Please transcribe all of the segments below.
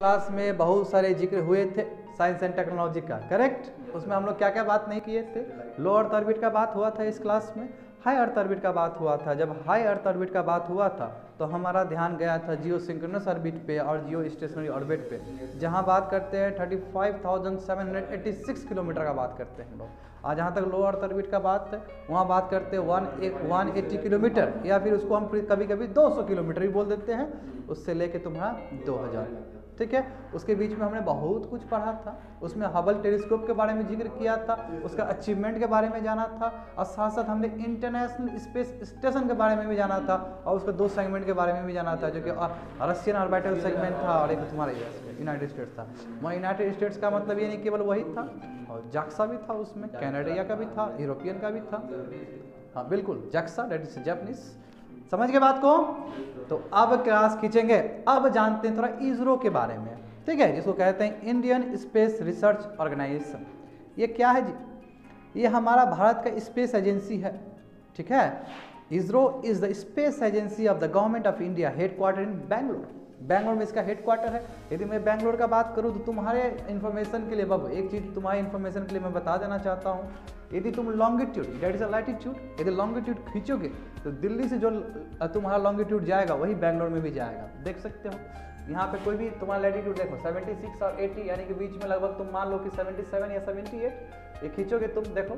Class में बहुत सारे ज़िक्र हुए थे साइंस एंड टेक्नोलॉजी का करेक्ट उसमें हम लोग क्या क्या बात नहीं किए थे? लो अर्थ ऑर्बिट का बात हुआ था इस क्लास में हाई अर्थ ऑर्बिट का बात हुआ था। जब हाई अर्थ ऑर्बिट का बात हुआ था तो हमारा ध्यान गया था जियो सिंक्रोनस ऑर्बिट पे और जियो स्टेशनरी ऑर्बिट पे जहाँ बात करते हैं 35,786 किलोमीटर का बात करते हैं लोग। और जहाँ तक लो अर्थ ऑर्बिट का बात है वहाँ बात करते हैं वन वन एट्टी किलोमीटर या फिर उसको हम कभी कभी 200 किलोमीटर भी बोल देते हैं उससे लेके तुम्हारा 2000 ठीक है? उसके बीच में हमने बहुत कुछ पढ़ा था। उसमें हबल टेलीस्कोप के बारे में ज़िक्र किया था। उसका अचीवमेंट के बारे में जाना था। और साथ साथ हमने इंटरनेशनल स्पेस स्टेशन के बारे में भी जाना था। और उसके दो सेगमेंट के बारे में भी जाना था, जो कि रशियन ऑर्बिटल सेगमेंट था और एक तुम्हारा यूनाइटेड स्टेट्स था। वहाँ यूनाइटेड स्टेट्स का मतलब ये नहीं, केवल वही था। और जाक्सा भी था उसमें कैनेडिया का भी था यूरोपियन का भी था। हाँ बिल्कुल जैक्सा डेट इज़ जैपनीज समझ गए बात को? तो अब क्लास खींचेंगे। अब जानते हैं थोड़ा इसरो के बारे में। ठीक है जिसको कहते हैं इंडियन स्पेस रिसर्च ऑर्गेनाइजेशन ये क्या है जी? ये हमारा भारत का स्पेस एजेंसी है। ठीक है? ISRO is the space agency of the government of India headquarter in Bangalore Bangalore में इसका हेड क्वार्टर है। यदि मैं बैंगलोर का बात करूँ तो तुम्हारे इन्फॉर्मेशन के लिए, बाबू, एक चीज़ तुम्हारे इन्फॉर्मेशन के लिए मैं बता देना चाहता हूँ। यदि तुम longitude that is a latitude यदि लॉन्गिट्यूड खींचोगे तो दिल्ली से जो तुम्हारा लॉन्गिट्यूड जाएगा, वही बैंगलोर में भी जाएगा। देख सकते हो। यहाँ पे कोई भी तुम्हारा लैटिट्यूड देखो 76 और 80 यानी कि बीच में लगभग तुम मान लो कि 77 या 78 ये खींचोगे तुम, देखो।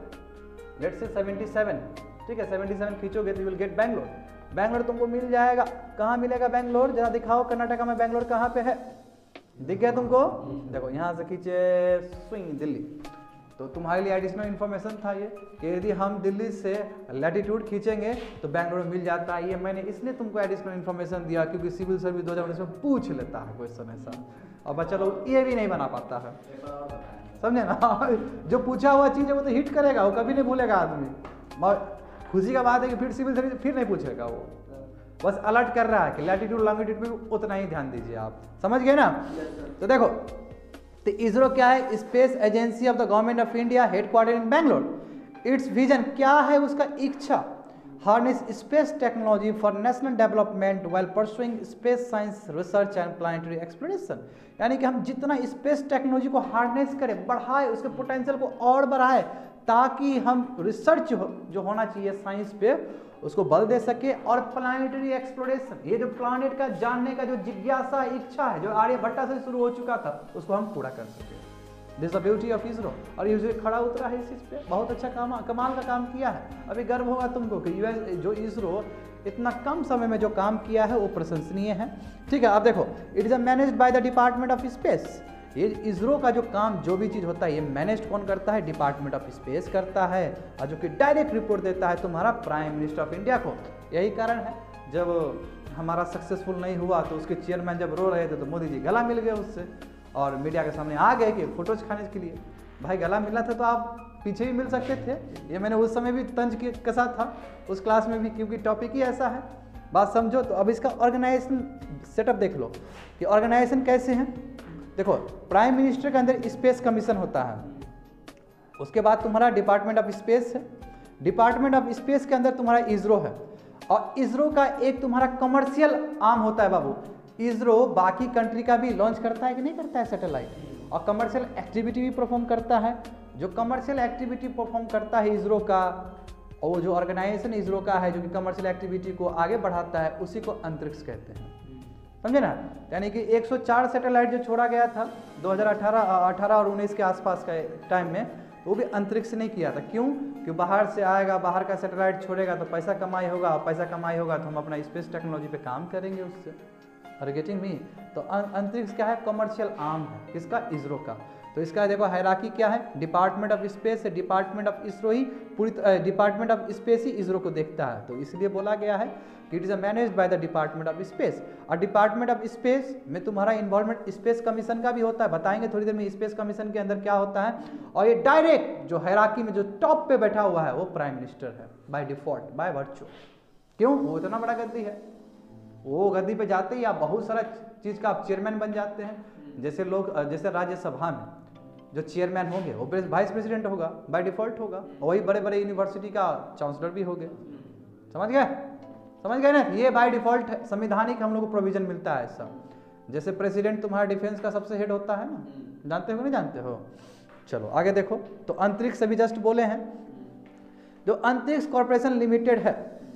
लेट से 77 ठीक है 77 खींचोगे तो you will get Bangalore Bangalore तुमको मिल जाएगा। कहाँ मिलेगा बैंगलोर? जरा दिखाओ, कर्नाटका में बैंगलोर कहाँ पे है? दिख गया तुमको? देखो, यहाँ से खींचे स्विंग दिल्ली। तो तुम्हारे लिए एडिशनल इन्फॉर्मेशन था ये कि यदि हम दिल्ली से लैटिट्यूड खींचेंगे तो बैंगलोर मिल जाता है ये। मैंने इसलिए तुमको एडिशनल इन्फॉर्मेशन दिया, क्योंकि सिविल सर्विस दो हज़ार उन्नीस में पूछ लेता है क्वेश्चन ऐसा और बच्चा लोग ये भी नहीं बना पाता है। समझे ना? जो पूछा हुआ चीज़ है, वो तो हिट करेगा, वो कभी नहीं भूलेगा आदमी। खुशी का बात है कि फिर सिविल सर्विस फिर नहीं पूछेगा वो। बस अलर्ट कर रहा है कि लैटिट्यूड लॉन्गिट्यूड में उतना ही ध्यान दीजिए आप। समझ गए ना? तो देखो तो इसरो क्या है? Space agency of the government of India headquarter in Bangalore its vision क्या है? उसका इच्छा। Harness space technology for national development well pursuing space science research and planetary exploration यानी कि हम जितना स्पेस टेक्नोलॉजी को हार्नेस करें बढ़ाए उसके पोटेंशियल को और बढ़ाए ताकि हम रिसर्च जो होना चाहिए साइंस पे, उसको बल दे सके और प्लानिटरी एक्सप्लोरेशन ये जो प्लानिट का जानने का जो जिज्ञासा, इच्छा है, जो आर्यभट्टा से शुरू हो चुका था, उसको हम पूरा कर सके। This the beauty of ISRO और ये खड़ा उतरा है इस चीज़ पे, बहुत अच्छा काम, कमाल का काम किया है। अभी गर्व होगा तुमको कि यूएस जो इसरो इतना कम समय में जो काम किया है, वो प्रशंसनीय है। ठीक है अब देखो it is a manage by the department of space ये इसरो का जो काम, जो भी चीज़ होता है, ये मैनेज कौन करता है? डिपार्टमेंट ऑफ़ स्पेस करता है, और जो कि डायरेक्ट रिपोर्ट देता है तुम्हारा प्राइम मिनिस्टर ऑफ़ इंडिया को। यही कारण है। जब हमारा सक्सेसफुल नहीं हुआ तो उसके चेयरमैन जब रो रहे थे तो मोदी जी गला मिल गए उससे, और मीडिया के सामने आ गए कि फ़ोटोज़ खाने के लिए। भाई, गला मिला था तो आप पीछे भी मिल सकते थे। ये मैंने उस समय भी तंज कसा था, उस क्लास में भी, क्योंकि टॉपिक ही ऐसा है। बात समझो तो अब इसका ऑर्गेनाइजेशन सेटअप देख लो, कि ऑर्गेनाइजेशन कैसे हैं? देखो प्राइम मिनिस्टर के अंदर स्पेस कमीशन होता है। उसके बाद तुम्हारा डिपार्टमेंट ऑफ़ स्पेस है। डिपार्टमेंट ऑफ़ स्पेस के अंदर तुम्हारा इसरो है। और इसरो का एक तुम्हारा कमर्शियल आर्म होता है बाबू। इसरो बाकी कंट्री का भी लॉन्च करता है कि नहीं करता है सैटेलाइट और कमर्शियल एक्टिविटी भी परफॉर्म करता है। जो कमर्शियल एक्टिविटी परफॉर्म करता है इसरो का, और जो ऑर्गेनाइजेशन इसरो का है, जो कि कमर्शियल एक्टिविटी को आगे बढ़ाता है, उसी को अंतरिक्ष कहते हैं। समझे ना? यानी कि 104 सैटेलाइट जो छोड़ा गया था 2018 18 और 19 के आसपास के टाइम में वो भी अंतरिक्ष नहीं किया था। क्यों? क्योंकि बाहर से आएगा बाहर का सैटेलाइट छोड़ेगा तो पैसा कमाई होगा पैसा कमाई होगा तो हम अपना स्पेस टेक्नोलॉजी पे काम करेंगे उससे। अरे गेटिंग मी तो अं-, अंतरिक्ष क्या है? कमर्शियल आर्म है। किसका? इसरो का। तो इसका देखो हैराकी क्या है? Department of space department of ISRO ही पूरी डिपार्टमेंट ऑफ़ स्पेस ही इसरो को देखता है। तो इसलिए बोला गया है कि it is manage by the department of space और डिपार्टमेंट ऑफ़ स्पेस में तुम्हारा इन्वॉल्वमेंट स्पेस कमीशन का भी होता है। बताएँगे थोड़ी देर में स्पेस कमीशन के अंदर क्या होता है। और ये डायरेक्ट जो हैराकी में जो टॉप पे बैठा हुआ है, वो प्राइम मिनिस्टर है बाय डिफ़ॉल्ट बाय वर्चू क्यों? वो इतना बड़ा गद्दी है। वो गद्दी पे जाते ही आप बहुत सारा चीज़ का आप चेयरमैन बन जाते हैं। जैसे लोग जैसे राज्यसभा में जो चेयरमैन होंगे, वो वाइस प्रेसिडेंट होगा बाय डिफ़ॉल्ट होगा वही बड़े बड़े यूनिवर्सिटी का चांसलर भी हो गए समझ गए? समझ गए ना? ये बाय डिफ़ॉल्ट संविधानिक हम लोग को प्रोविज़न मिलता है ऐसा जैसे प्रेसिडेंट तुम्हारा डिफेंस का सबसे हेड होता है ना? जानते हो नहीं जानते हो? चलो, आगे देखो। तो अंतरिक्ष अभी जस्ट बोले हैं। जो अंतरिक्ष कॉरपोरेशन लिमिटेड है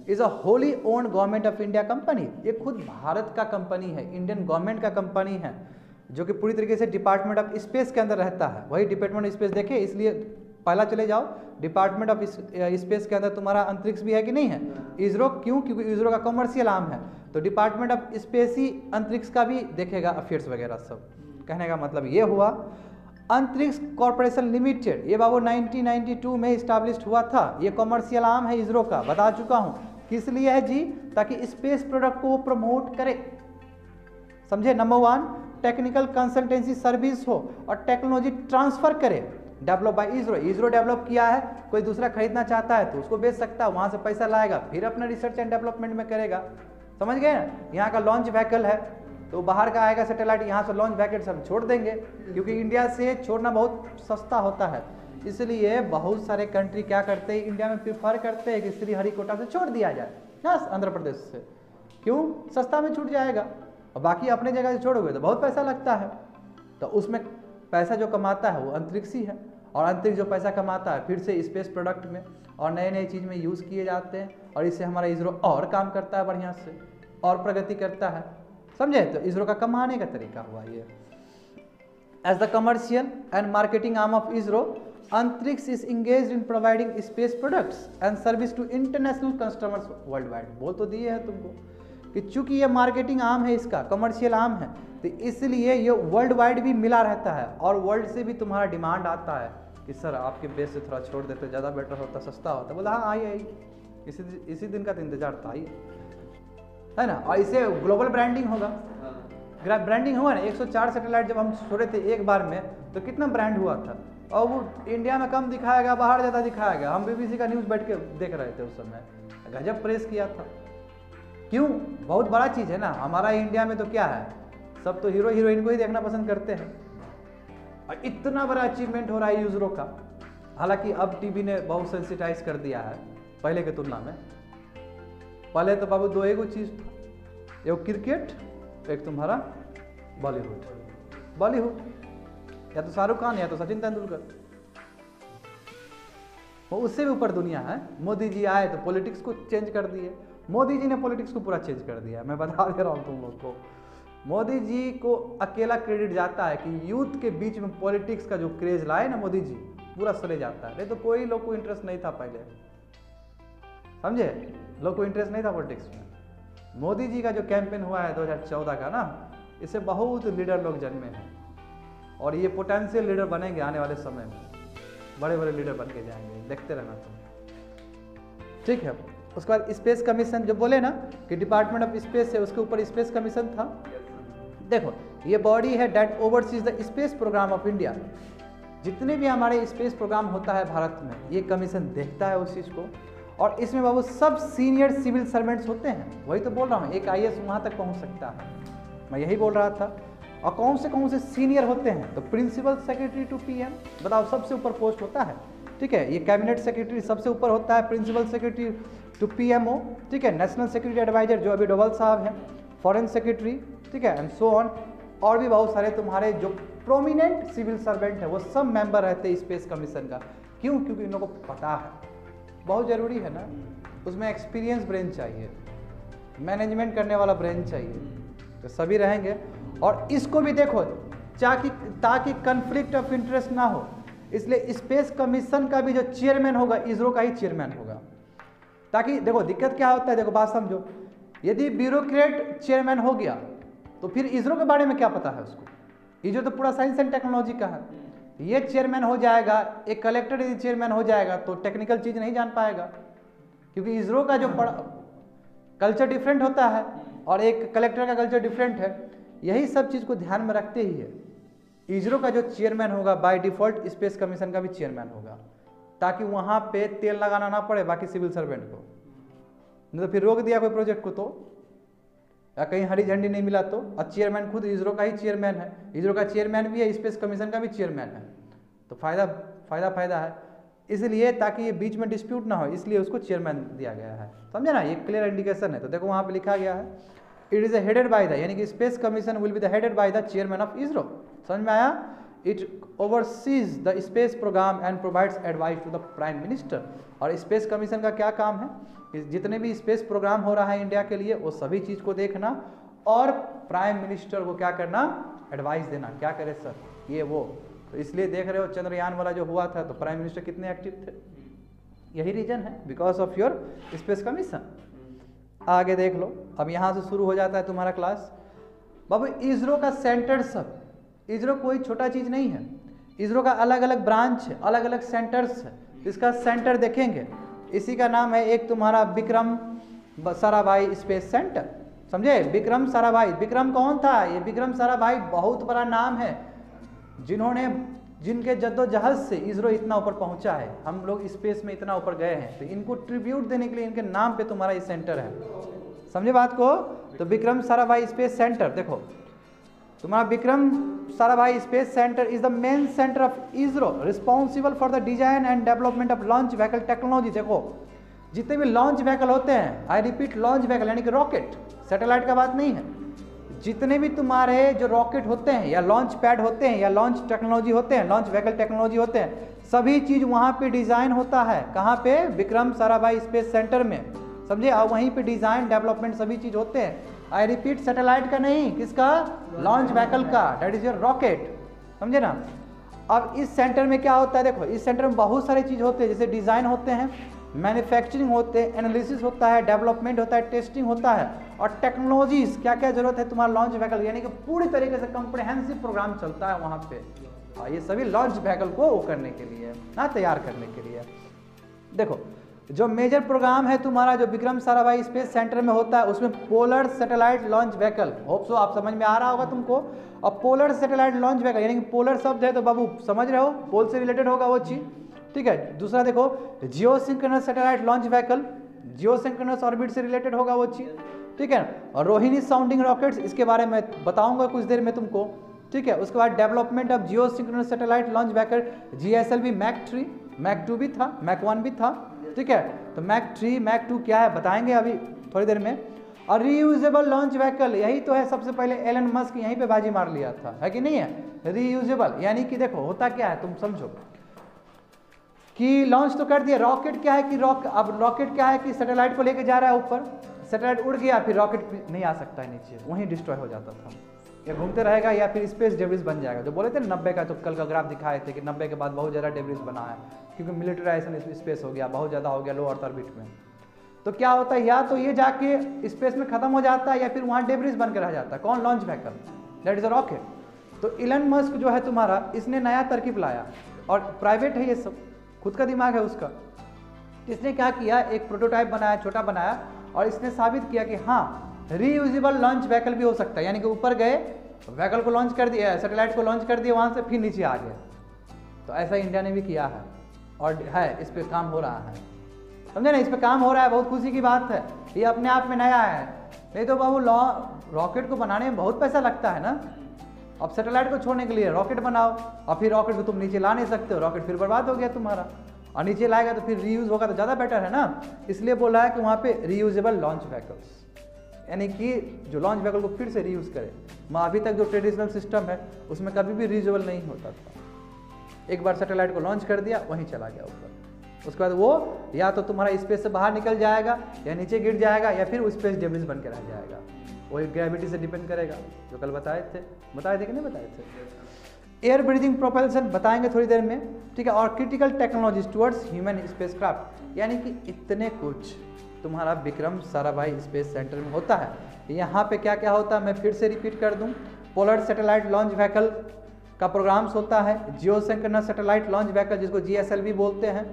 is a wholly owned government of India company ये खुद भारत का कंपनी है इंडियन गवर्नमेंट का कंपनी है। जो कि पूरी तरीके से डिपार्टमेंट ऑफ़ स्पेस के अंदर रहता है। वही डिपार्टमेंट ऑफ़ स्पेस देखे इसलिए पहला चले जाओ डिपार्टमेंट ऑफ़ स्पेस के अंदर तुम्हारा अंतरिक्ष भी है कि नहीं है? इसरो क्यों? क्योंकि इसरो का कॉमर्शियल आम है। तो डिपार्टमेंट ऑफ़ स्पेस ही अंतरिक्ष का भी देखेगा अफेयर्स वगैरह सब। कहने का मतलब ये हुआ। अंतरिक्ष कॉरपोरेशन लिमिटेड ये बाबू 1992 में इस्टेब्लिश हुआ था। ये कॉमर्शियल आम है इसरो का, बता चुका हूँ। किस लिए है जी? ताकि स्पेस प्रोडक्ट को प्रमोट करे। समझे? Number one technical consultancy service हो और टेक्नोलॉजी ट्रांसफ़र करे develop by ISRO ISRO develop किया है, कोई दूसरा खरीदना चाहता है तो उसको बेच सकता है, वहाँ से पैसा लाएगा, फिर अपना रिसर्च एंड डेवलपमेंट में करेगा। समझ गए? ना यहाँ का लॉन्च व्हीकल है तो बाहर का आएगा सैटेलाइट यहाँ से लॉन्च व्हीकल हम छोड़ देंगे, क्योंकि इंडिया से छोड़ना बहुत सस्ता होता है। इसलिए बहुत सारे कंट्री क्या करते हैं इंडिया में प्रिफर करते हैं कि श्री हरिकोटा से छोड़ दिया जाए। ना आंध्र प्रदेश से। क्यों? सस्ता में छूट जाएगा। और बाकी अपने जगह से छोड़ोगे तो बहुत पैसा लगता है। तो उसमें पैसा जो कमाता है वो अंतरिक्ष ही है। और अंतरिक्ष जो पैसा कमाता है, फिर से स्पेस प्रोडक्ट में और नए नए चीज़ में यूज़ किए जाते हैं और इससे हमारा इसरो और काम करता है बढ़िया से और प्रगति करता है। समझे? तो इसरो का कमाने का तरीका हुआ ये। As the commercial and marketing arm of ISRO Antrix is engage in providing space products and service to international customers worldwide बोल तो दिए हैं तुमको। कि चूँकि ये मार्केटिंग आम है इसका कमर्शियल आम है तो इसलिए ये वर्ल्ड वाइड भी मिला रहता है और वर्ल्ड से भी तुम्हारा डिमांड आता है कि सर आपके बेस से थोड़ा छोड़ देते, ज़्यादा बेटर होता, सस्ता होता। बोला हाँ आइए आइए। इसी इसी दिन का तो इंतज़ार था, आइए। है ना? और इसे ग्लोबल ब्रांडिंग होगा। ब्रांडिंग हुआ ना 104 सैटेलाइट जब हम छोड़े थे एक बार में तो कितना ब्रांड हुआ था? और वो इंडिया में कम दिखाएगा बाहर ज़्यादा दिखाएगा हम बीबीसी का न्यूज़ बैठ के देख रहे थे उस समय। गजब प्रेस किया था। क्यों? बहुत बड़ा चीज़ है ना। हमारा इंडिया में तो क्या है? सब तो हीरो हीरोइन को ही देखना पसंद करते हैं। और इतना बड़ा अचीवमेंट हो रहा है यूजरों का। हालाँकि अब टीवी ने बहुत सेंसिटाइज कर दिया है, पहले के तुलना में। पहले तो बाबू दो एगो चीज़। एक क्रिकेट एक तुम्हारा बॉलीवुड बॉलीवुड या तो शाहरुख खान या तो सचिन तेंदुलकर। वो उससे भी ऊपर दुनिया है। मोदी जी आए तो पॉलिटिक्स को चेंज कर दिए। मोदी जी ने पॉलिटिक्स को पूरा चेंज कर दिया मैं बता दे रहा हूँ तुम लोग को। मोदी जी को अकेला क्रेडिट जाता है कि यूथ के बीच में पॉलिटिक्स का जो क्रेज लाए ना मोदी जी, पूरा सले जाता है। नहीं तो कोई लोग को इंटरेस्ट नहीं था पहले। समझे? लोग को इंटरेस्ट नहीं था पॉलिटिक्स में। मोदी जी का जो कैंपेन हुआ है 2014 का ना, इससे बहुत लीडर लोग जन्मे हैं। और ये पोटेंशियल लीडर बनेंगे आने वाले समय में। बड़े बड़े लीडर बन के जाएँगे। देखते रहना तुम। ठीक है? उसके बाद स्पेस कमीशन जो बोले ना कि डिपार्टमेंट ऑफ़ स्पेस है, उसके ऊपर स्पेस कमीशन था। देखो, ये बॉडी है that oversees the space programme of India जितने भी हमारे स्पेस प्रोग्राम होता है भारत में, ये कमीशन देखता है उस चीज़ को। और इसमें बाबू सब सीनियर सिविल सर्वेंट्स होते हैं। वही तो बोल रहा हूँ, एक आई एस वहाँ तक पहुँच सकता है। मैं यही बोल रहा था। और कौन से कौन से सीनियर होते हैं? तो प्रिंसिपल सेक्रेटरी टू पीएम बताओ, सबसे ऊपर पोस्ट होता है। ठीक है, ये कैबिनेट सेक्रेटरी सबसे ऊपर होता है प्रिंसिपल सेक्रेटरी टू पीएमओ ठीक है नेशनल सिक्योरिटी एडवाइजर जो अभी डोवल साहब हैं फॉरेन सेक्रेटरी ठीक है एंड सो ऑन और भी बहुत सारे तुम्हारे जो प्रोमिनेंट सिविल सर्वेंट है, वो सब मेंबर रहते हैं स्पेस कमीशन का। क्यों? क्योंकि इन को पता है। बहुत ज़रूरी है ना? उसमें एक्सपीरियंस ब्रेन चाहिए। मैनेजमेंट करने वाला ब्रेन चाहिए। तो सभी रहेंगे। और इसको भी देखो, ताकि ताकि कन्फ्लिक्ट ऑफ़ इंटरेस्ट ना हो। इसलिए स्पेस कमीशन का भी जो चेयरमैन होगा, इसरो का ही चेयरमैन होगा। ताकि देखो, दिक्कत क्या होता है? देखो, बात समझो। यदि ब्यूरोक्रेट चेयरमैन हो गया तो फिर इसरो के बारे में क्या पता है उसको? इसरो तो पूरा साइंस एंड टेक्नोलॉजी का है। ये चेयरमैन हो जाएगा, एक कलेक्टर यदि चेयरमैन हो जाएगा तो टेक्निकल चीज़ नहीं जान पाएगा। क्योंकि इसरो का जो कल्चर डिफरेंट होता है और एक कलेक्टर का कल्चर डिफरेंट है, यही सब चीज़ को ध्यान में रखते ही है। इसरो का जो चेयरमैन होगा बाय डिफ़ॉल्ट स्पेस कमीशन का भी चेयरमैन होगा। ताकि वहाँ पे तेल लगाना ना पड़े बाकी सिविल सर्वेंट को। नहीं तो फिर रोक दिया कोई प्रोजेक्ट को तो। या कहीं हरी झंडी नहीं मिला तो। और चेयरमैन खुद इसरो का ही चेयरमैन है। इसरो का चेयरमैन भी है स्पेस कमीशन का भी चेयरमैन है। तो फ़ायदा फ़ायदा फ़ायदा है। इसलिए ताकि ये बीच में डिस्प्यूट ना हो, इसलिए उसको चेयरमैन दिया गया है। समझे ना? ये क्लियर इंडिकेशन है। तो देखो वहाँ पे लिखा गया है it is headed by the यानी कि space commission will be the headed by the chairman of ISRO समझ में आया? It oversees the space programme and provides advice to the prime minister और स्पेस कमीशन का क्या काम है? जितने भी स्पेस प्रोग्राम हो रहा है इंडिया के लिए, वो सभी चीज़ को देखना और प्राइम मिनिस्टर को क्या करना? एडवाइस देना। क्या करे सर ये वो। तो इसलिए देख रहे हो, चंद्रयान वाला जो हुआ था तो प्राइम मिनिस्टर कितने एक्टिव थे? यही रीजन है because of your space commission आगे देख लो। अब यहाँ से शुरू हो जाता है तुम्हारा क्लास बाबू इसरो का सेंटर सब इसरो कोई छोटा चीज़ नहीं है। इसरो का अलग अलग ब्रांच है अलग अलग सेंटर्स है। इसका सेंटर देखेंगे। इसी का नाम है एक तुम्हारा विक्रम साराभाई स्पेस सेंटर। समझे? विक्रम साराभाई। विक्रम कौन था? ये विक्रम साराभाई बहुत बड़ा नाम है। जिन्होंने, जिनके जद्दोजहद से इसरो इतना ऊपर पहुँचा है। हम लोग स्पेस में इतना ऊपर गए हैं। तो इनको ट्रिब्यूट देने के लिए इनके नाम पे तुम्हारा ये सेंटर है। समझे बात को? तो विक्रम साराभाई स्पेस सेंटर, देखो। तुम्हारा Vikram Sarabhai space centre is the main centre of ISRO responsible for the design and development of launch vehicle technology देखो, जितने भी लॉन्च व्हीकल होते हैं आई रिपीट लॉन्च व्हीकल यानी कि रॉकेट सैटेलाइट का बात नहीं है। जितने भी तुम्हारे जो रॉकेट होते हैं, या लॉन्च पैड होते हैं, या लॉन्च टेक्नोलॉजी होते हैं लॉन्च व्हीकल टेक्नोलॉजी होते हैं, सभी चीज़ वहाँ पे डिज़ाइन होता है। कहाँ पे? विक्रम साराभाई स्पेस सेंटर में। समझे? और वहीं पे डिज़ाइन डेवलपमेंट सभी चीज़ होते हैं। आई रिपीट सैटेलाइट का नहीं, किसका? लॉन्च व्हीकल का। डेट इज़ योर रॉकेट समझे ना? अब इस सेंटर में क्या होता है? देखो, इस सेंटर में बहुत सारी चीज़ होते हैं, जैसे डिज़ाइन होते हैं मैन्युफैक्चरिंग होते हैं एनालिसिस होता है डेवलपमेंट होता है टेस्टिंग होता है, और टेक्नोलॉजीज़ क्या क्या ज़रूरत है तुम्हारा लॉन्च व्हीकल यानी कि पूरी तरीके से कंप्रहेंसिव प्रोग्राम चलता है वहाँ पे। और ये सभी लॉन्च व्हीकल को वो करने के लिए, ना तैयार करने के लिए। देखो जो मेजर प्रोग्राम है तुम्हारा, जो विक्रम साराभाई स्पेस सेंटर में होता है, उसमें polar satellite launch vehicle hope so आप समझ में आ रहा होगा तुमको। और पोलर सैटेलाइट लॉन्च व्हीकल यानी कि पोलर शब्द है तो बाबू, समझ रहे हो? पोल से रिलेटेड होगा वो चीज़। ठीक है, दूसरा देखो geosynchronous satellite launch vehicle geosynchronous orbit से रिलेटेड होगा वो चीज़। ठीक है, और रोहिणी साउंडिंग रॉकेट्स इसके बारे में बताऊँगा कुछ देर में तुमको। ठीक है, उसके बाद development of geosynchronous satellite launch vehicle G S L mark three mark two भी था मैक वन भी था। ठीक है? तो मैक थ्री मैक टू क्या है? बताएँगे अभी थोड़ी देर में। और रीयूजेबल लॉन्च व्हीकल यही तो है सबसे पहले एलन मस्क यहीं पे बाजी मार लिया था। है कि नहीं है? रीयूजेबल यानी कि देखो, होता क्या है, तुम समझो। कि लॉन्च तो कर दिया रॉकेट क्या है कि रॉक अब रॉकेट क्या है कि सैटेलाइट को लेके जा रहा है ऊपर? सैटेलाइट उड़ गया, फिर रॉकेट नहीं आ सकता है नीचे। वहीं डिस्ट्रॉय हो जाता था। या घूमते रहेगा या फिर स्पेस डेब्रिज बन जाएगा। जो बोले थे नब्बे का तो कल का ग्राफ दिखाए थे कि नब्बे के बाद बहुत ज़्यादा डेब्रिज बना है, क्योंकि मिलिटराइजेशन स्पेस हो गया, बहुत ज़्यादा हो गया लो अर्थ ऑर्बिट में। तो क्या होता है, या तो ये जाके स्पेस में खत्म हो जाता है या फिर वहाँ डेब्रिज बन के रह जाता है। कौन? Launch vehicle that is a rocket तो इलन मस्क जो है तुम्हारा, इसने नया तरकीब लाया। और प्राइवेट है ये सब। खुद का दिमाग है उसका। इसने क्या किया? एक प्रोटोटाइप बनाया, छोटा बनाया, और इसने साबित किया कि हाँ रीयूजेबल लॉन्च व्हीकल भी हो सकता है, यानी कि ऊपर गए व्हीकल को लॉन्च कर दिया सैटेलाइट को लॉन्च कर दिया, वहाँ से फिर नीचे आ गया। तो ऐसा इंडिया ने भी किया है, और है, इस पर काम हो रहा है। समझे ना, इस पर काम हो रहा है, बहुत खुशी की बात है। ये अपने आप में नया है। नहीं तो बाबू लॉ रॉकेट को बनाने में बहुत पैसा लगता है ना? अब सैटेलाइट को छोड़ने के लिए रॉकेट बनाओ, और फिर रॉकेट को तुम नीचे ला नहीं सकते हो रॉकेट फिर बर्बाद हो गया तुम्हारा। और नीचे लाएगा तो फिर रीयूज होगा तो ज़्यादा बेटर है ना? इसलिए बोला है कि वहाँ पे रीयूजेबल लॉन्च व्हीकल्स यानी कि जो लॉन्च व्हीकल को फिर से रीयूज करे। अभी तक जो ट्रेडिशनल सिस्टम है, उसमें कभी भी रीयूजेबल नहीं होता था। एक बार सैटेलाइट को लॉन्च कर दिया, वहीं चला गया ऊपर। उसके बाद वो या तो तुम्हारा स्पेस से बाहर निकल जाएगा, या नीचे गिर जाएगा, या फिर स्पेस डेब्रिज बन के रह जाएगा। वही ग्रेविटी से डिपेंड करेगा, जो कल बताए थे। बताए थे कि नहीं बताए थे? एयर ब्रीदिंग प्रोपल्सन बताएँगे थोड़ी देर में, ठीक है? और critical technologies towards human spacecraft यानी कि इतने कुछ। तुम्हारा विक्रम साराभाई स्पेस सेंटर में होता है। यहाँ पे क्या क्या होता है? मैं फिर से रिपीट कर दूँ। पोलर सैटेलाइट लॉन्च व्हीकल का प्रोग्राम्स होता है। Geosynchronous satellite launch vehicle, जिसको जी बोलते हैं।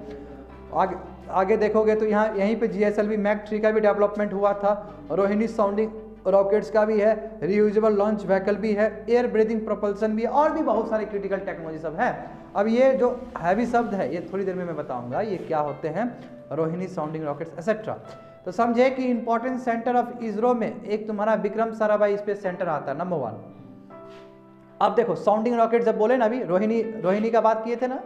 आगे आगे देखोगे तो यहाँ, यहीं पे G S L V mark three का भी डेवलपमेंट हुआ था। रोहिणी साउंडिंग रॉकेट्स का भी है। रीयूजेबल लॉन्च व्हीकल भी है। एयर ब्रीदिंग प्रोपल्सन भी है और भी बहुत सारे क्रिटिकल टेक्नोलॉजी सब है। अब ये जो हैवी शब्द है, ये थोड़ी देर में मैं बताऊँगा, ये क्या होते हैं? रोहिणी साउंडिंग रॉकेट्स एक्सेट्रा तो समझे कि इंपॉर्टेंट सेंटर ऑफ़ इसरो में एक तुम्हारा विक्रम साराभाई स्पेस सेंटर आता है नंबर वन अब देखो साउंडिंग रॉकेट जब बोले ना अभी, रोहिणी रोहिणी का बात किए थे ना?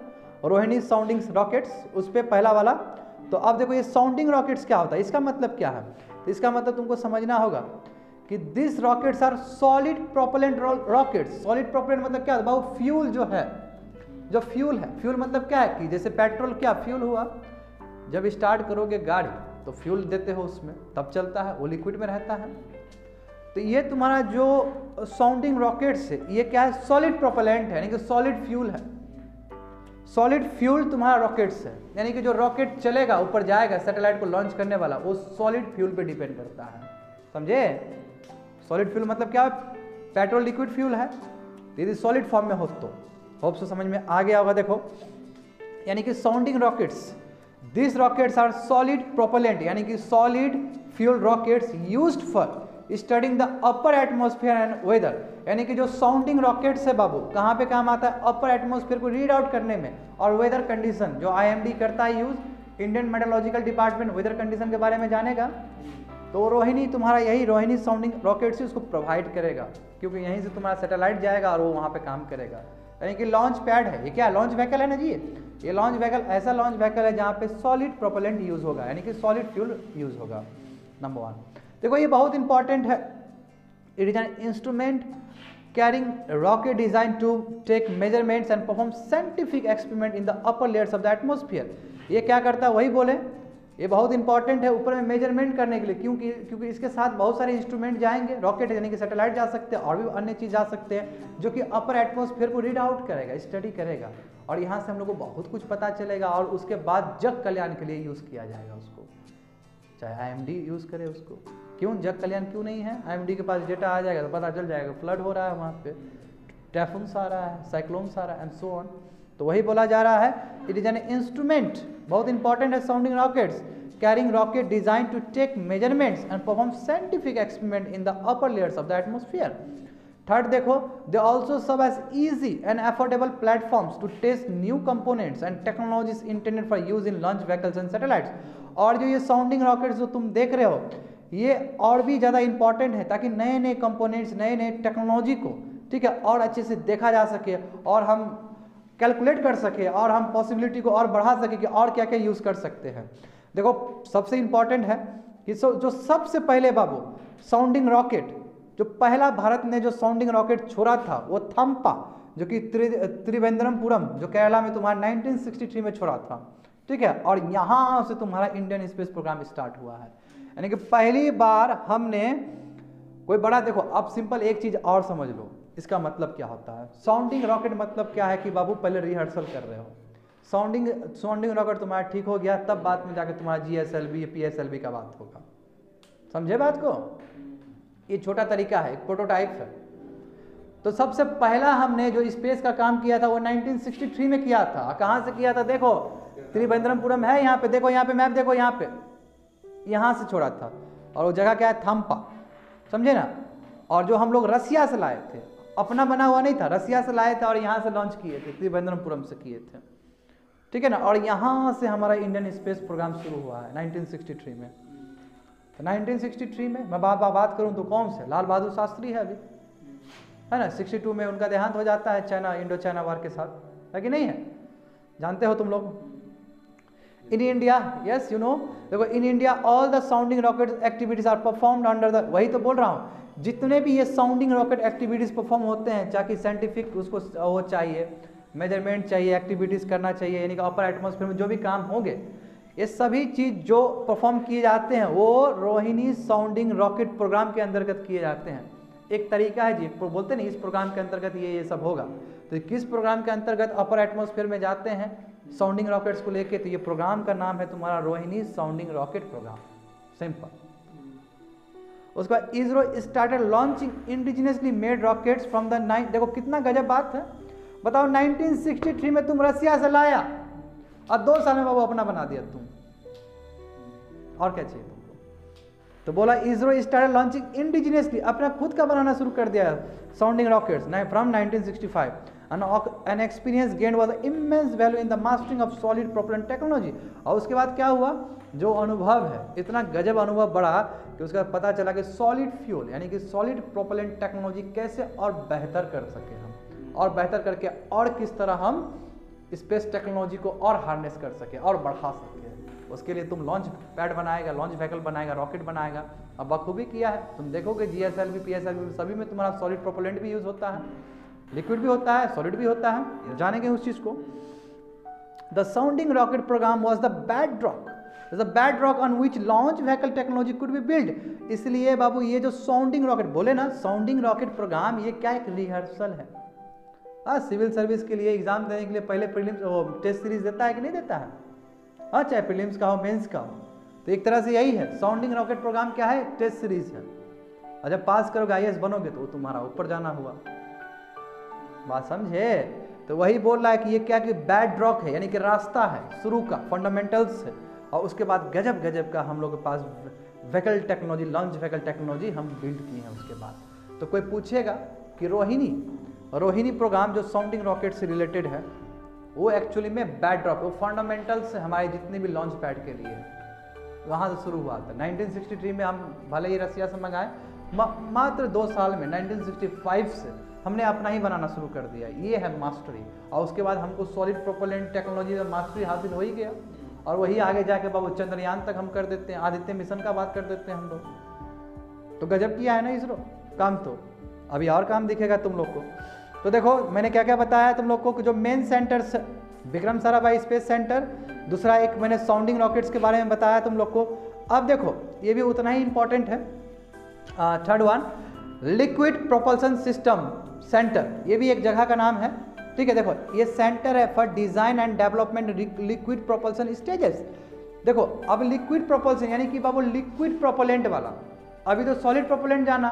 रोहिणी साउंडिंग रॉकेट्स उस पर पहला वाला। तो अब देखो, ये साउंडिंग रॉकेट्स क्या होता है? इसका मतलब क्या है? तो इसका मतलब तुमको समझना होगा कि this rockets are solid propellant rockets solid propellant मतलब क्या? बाबू फ्यूल जो है, जो फ्यूल है। फ्यूल मतलब क्या है कि जैसे पेट्रोल क्या फ्यूल हुआ? जब स्टार्ट करोगे गाड़ी तो फ्यूल देते हो उसमें, तब चलता है, वो लिक्विड में रहता है। तो ये तुम्हारा जो साउंडिंग रॉकेट्स है, ये क्या है? सॉलिड प्रोपेलेंट है, यानी कि सॉलिड फ्यूल है। सॉलिड फ्यूल तुम्हारा रॉकेट है, यानी कि जो रॉकेट चलेगा, ऊपर जाएगा सैटेलाइट को लॉन्च करने वाला, वो सॉलिड फ्यूल पे डिपेंड करता है। समझे? सॉलिड फ्यूल मतलब क्या? पेट्रोल लिक्विड फ्यूल है। यदि सॉलिड फॉर्म में हो तो होप से समझ में आ गया होगा, देखो। यानी कि sounding rockets this rockets are solid propellant यानी कि solid fuel rockets used for studying the upper atmosphere and weather यानी कि जो साउंडिंग रॉकेट्स है बाबू, कहाँ पे काम आता है? अपर एटमोस्फेयर को रीड आउट करने में और वेदर कंडीशन जो आईएमडी करता है use Indian meteorological department weather condition के बारे में जानेगा। तो रोहिणी, तुम्हारा यही रोहिणी साउंडिंग रॉकेट से उसको प्रोवाइड करेगा, क्योंकि यहीं से तुम्हारा सैटेलाइट जाएगा और वो वहाँ पे काम करेगा। यानी कि लॉन्च पैड है। ये क्या लॉन्च व्हीकल है ना जी? ये लॉन्च व्हीकल ऐसा लॉन्च व्हीकल है जहाँ पे सॉलिड प्रोपेलेंट यूज़ होगा, यानी कि सॉलिड फ्यूल यूज़ होगा नंबर वन देखो, ये बहुत इंपॉर्टेंट है। It is an instrument carrying rocket design to take measurements and perform scientific experiment in the upper layers of the atmosphere ये क्या करता है? वही बोले ये बहुत इंपॉर्टेंट है ऊपर में मेज़रमेंट करने के लिए, क्योंकि क्योंकि इसके साथ बहुत सारे इंस्ट्रूमेंट जाएँगे रॉकेट यानी कि सैटेलाइट जा सकते हैं, और भी अन्य चीज़ जा सकते हैं, जो कि अपर एटमोसफेयर को रीड आउट करेगा स्टडी करेगा। और यहाँ से हम लोग को बहुत कुछ पता चलेगा, और उसके बाद जग कल्याण के लिए यूज़ किया जाएगा उसको। चाहे आईएमडी यूज़ करे उसको। क्यों? जग कल्याण क्यों नहीं है? आईएमडी के पास डेटा आ जाएगा तो पता चल जाएगा फ्लड हो रहा है वहाँ पे टैफून्स आ रहा है साइक्लोन्स आ रहा है एंड सो ऑन तो वही बोला जा रहा है इट इज़ एन इंस्ट्रूमेंट बहुत इंपॉर्टेंट है sounding rockets carrying rocket design to take measurements and perform scientific experiment in the upper layers of the atmosphere third देखो they also serve as easy and affordable platforms to test new components and technologies intended for use in launch vehicles and satellites और जो ये sounding rockets जो तुम देख रहे हो, ये और भी ज़्यादा इंपॉर्टेंट है ताकि नए नए कंपोनेंट्स नए नए टेक्नोलॉजी को, ठीक है, और अच्छे से देखा जा सके और हम कैलकुलेट कर सके और हम पॉसिबिलिटी को और बढ़ा सके कि और क्या क्या यूज़ कर सकते हैं। देखो, सबसे इंपॉर्टेंट है कि सो, जो सबसे पहले बाबू साउंडिंग रॉकेट जो पहला भारत ने जो साउंडिंग रॉकेट छोड़ा था, वो थम्पा, जो कि त्रिवेंद्रमपुरम, जो केरला में तुम्हारा 1963 में छोड़ा था। ठीक है? और यहाँ से तुम्हारा इंडियन स्पेस प्रोग्राम स्टार्ट हुआ है। यानी कि पहली बार हमने, कोई बड़ा, देखो, अब सिंपल एक चीज़ और समझ लो। इसका मतलब क्या होता है? साउंडिंग रॉकेट मतलब क्या है कि बाबू, पहले रिहर्सल कर रहे हो। साउंडिंग साउंडिंग रॉकेट तुम्हारा ठीक हो गया, तब बात में जाकर तुम्हारा G S L V P S L V का बात होगा। समझे बात को? ये छोटा तरीका है प्रोटोटाइप है। तो सबसे पहला हमने जो स्पेस का काम किया था, वो 1963 में किया था। कहाँ से किया था? देखो त्रिवेंद्रमपुरम है यहाँ पे, देखो यहाँ पे मैप देखो यहाँ पे। यहाँ से छोड़ा था। और वो जगह क्या है? थम्पा समझे ना? और जो हम लोग रसिया से लाए थे अपना बना हुआ नहीं था, रसिया से लाए थे और यहाँ से लॉन्च किए थे त्रिवेंद्रमपुरम से किए थे। ठीक है ना? और यहाँ से हमारा इंडियन स्पेस प्रोग्राम शुरू हुआ है 1963 में। तो 1963 में, मैं बात बात करूँ तो कौन से? लाल बहादुर शास्त्री है अभी। है ना? 62 में उनका देहांत हो जाता है चाइना इंडो चाइना वार के साथ। है कि नहीं है? जानते हो तुम लोग? In India yes you know देखो in India all the sounding rocket activities are performed under the वही तो बोल रहा हूँ जितने भी ये साउंडिंग रॉकेट एक्टिविटीज़ परफॉर्म होते हैं, चाहे साइंटिफिक उसको वो चाहिए मेज़रमेंट चाहिए एक्टिविटीज़ करना चाहिए, यानी कि अपर एटमोसफेयर में जो भी काम होंगे, ये सभी चीज़ जो परफॉर्म किए जाते हैं, वो रोहिणी साउंडिंग रॉकेट प्रोग्राम के अंतर्गत किए जाते हैं। एक तरीका है जी बोलते नहीं इस प्रोग्राम के अंतर्गत ये ये सब होगा। तो किस प्रोग्राम के अंतर्गत अपर एटमोसफेयर में जाते हैं? साउंडिंग रॉकेट्स को लेके तो ये प्रोग्राम का नाम है तुम्हारा Rohini sounding rocket programme simple उसके बाद ISRO started launching indigenously made rockets from the nine देखो कितना गजब बात है। बताओ 1963 में तुम रसिया से लाया। और दो साल में बाबू अपना बना दिया तुम। और क्या चाहिए तुमको? तो बोला इसरो स्टार्ट लॉन्चिंग इंडिजिनियसली अपना खुद का बनाना शुरू कर दिया sounding rockets from 1965 and an experience gained was immense value in the mastering of solid propellant technology और उसके बाद क्या हुआ? जो अनुभव है, इतना गजब अनुभव बढ़ा कि उसका पता चला कि सॉलिड फ्यूल यानी कि सॉलिड प्रोपेलेंट टेक्नोलॉजी कैसे और बेहतर कर सके हम, और बेहतर करके और किस तरह हम स्पेस टेक्नोलॉजी को और हार्नेस कर सके और बढ़ा सके। उसके लिए तुम लॉन्च पैड बनाएगा लॉन्च व्हीकल बनाएगा रॉकेट बनाएगा। अब बखूबी किया है। तुम देखोगे जी एस एल भी पी एस एल भी, सभी में तुम्हारा सॉलिड प्रोपोलेंट भी यूज़ होता है। लिक्विड भी होता है सॉलिड भी होता है। जानेंगे उस चीज़ को। The sounding rocket programme was the bedrock the bedrock on which launch vehicle technology could be build इसलिए बाबू, ये जो साउंडिंग रॉकेट बोले ना साउंडिंग रॉकेट प्रोग्राम ये क्या एक रिहर्सल है? हाँ सिविल सर्विस के लिए एग्ज़ाम देने के लिए पहले प्रीलिम्स वो टेस्ट सीरीज़ देता है कि नहीं देता है? हाँ चाहे प्रीलिम्स का हो मेंस का हो। तो एक तरह से यही है साउंडिंग रॉकेट प्रोग्राम क्या है? टेस्ट सीरीज़ है। और जब पास करोगे आई बनोगे तो तुम्हारा ऊपर जाना हुआ। बात समझे? तो वही बोल रहा है कि ये क्या कि बैड रॉक है, यानी कि रास्ता है, शुरू का फंडामेंटल्स है। और उसके बाद गजब गजब का हम लोग के पास vehicle technology, launch vehicle technology हम बिल्ड किए हैं उसके बाद। तो कोई पूछेगा कि रोहिणी रोहिणी प्रोग्राम जो साउंडिंग रॉकेट से रिलेटेड है, वो एक्चुअली में बैड ड्रॉप वो फंडामेंटल्स हमारे जितने भी लॉन्च पैड के लिए वहाँ से शुरू हुआ था। 1963 में हम भले ही रसिया से मंगाए मात्र दो साल में 1965 से हमने अपना ही बनाना शुरू कर दिया। ये है मास्टरी और उसके बाद हमको सॉलिड प्रोपोलेंट टेक्नोलॉजी में मास्टरी हासिल हो ही गया। और वही आगे जाके बाबू चंद्रयान तक हम कर देते हैं, आदित्य मिशन का बात कर देते हैं हम लोग। तो गजब किया है ना इसरो, काम तो। अभी और काम दिखेगा तुम लोग को। तो देखो, मैंने क्या क्या बताया तुम लोग को जो main centre Vikram Sarabhai space centre दूसरा एक मैंने साउंडिंग रॉकेट्स के बारे में बताया तुम लोग को। अब देखो, ये भी उतना ही इंपॉर्टेंट है। Third one liquid propulsion system centre ये भी एक जगह का नाम है। ठीक है, देखो, ये सेंटर है for design and development liquid propulsion stages देखो, अब लिक्विड प्रोपल्सन यानी कि बाबू लिक्विड प्रोपोलेंट वाला। अभी तो सॉलिड प्रोपोलेंट जाना,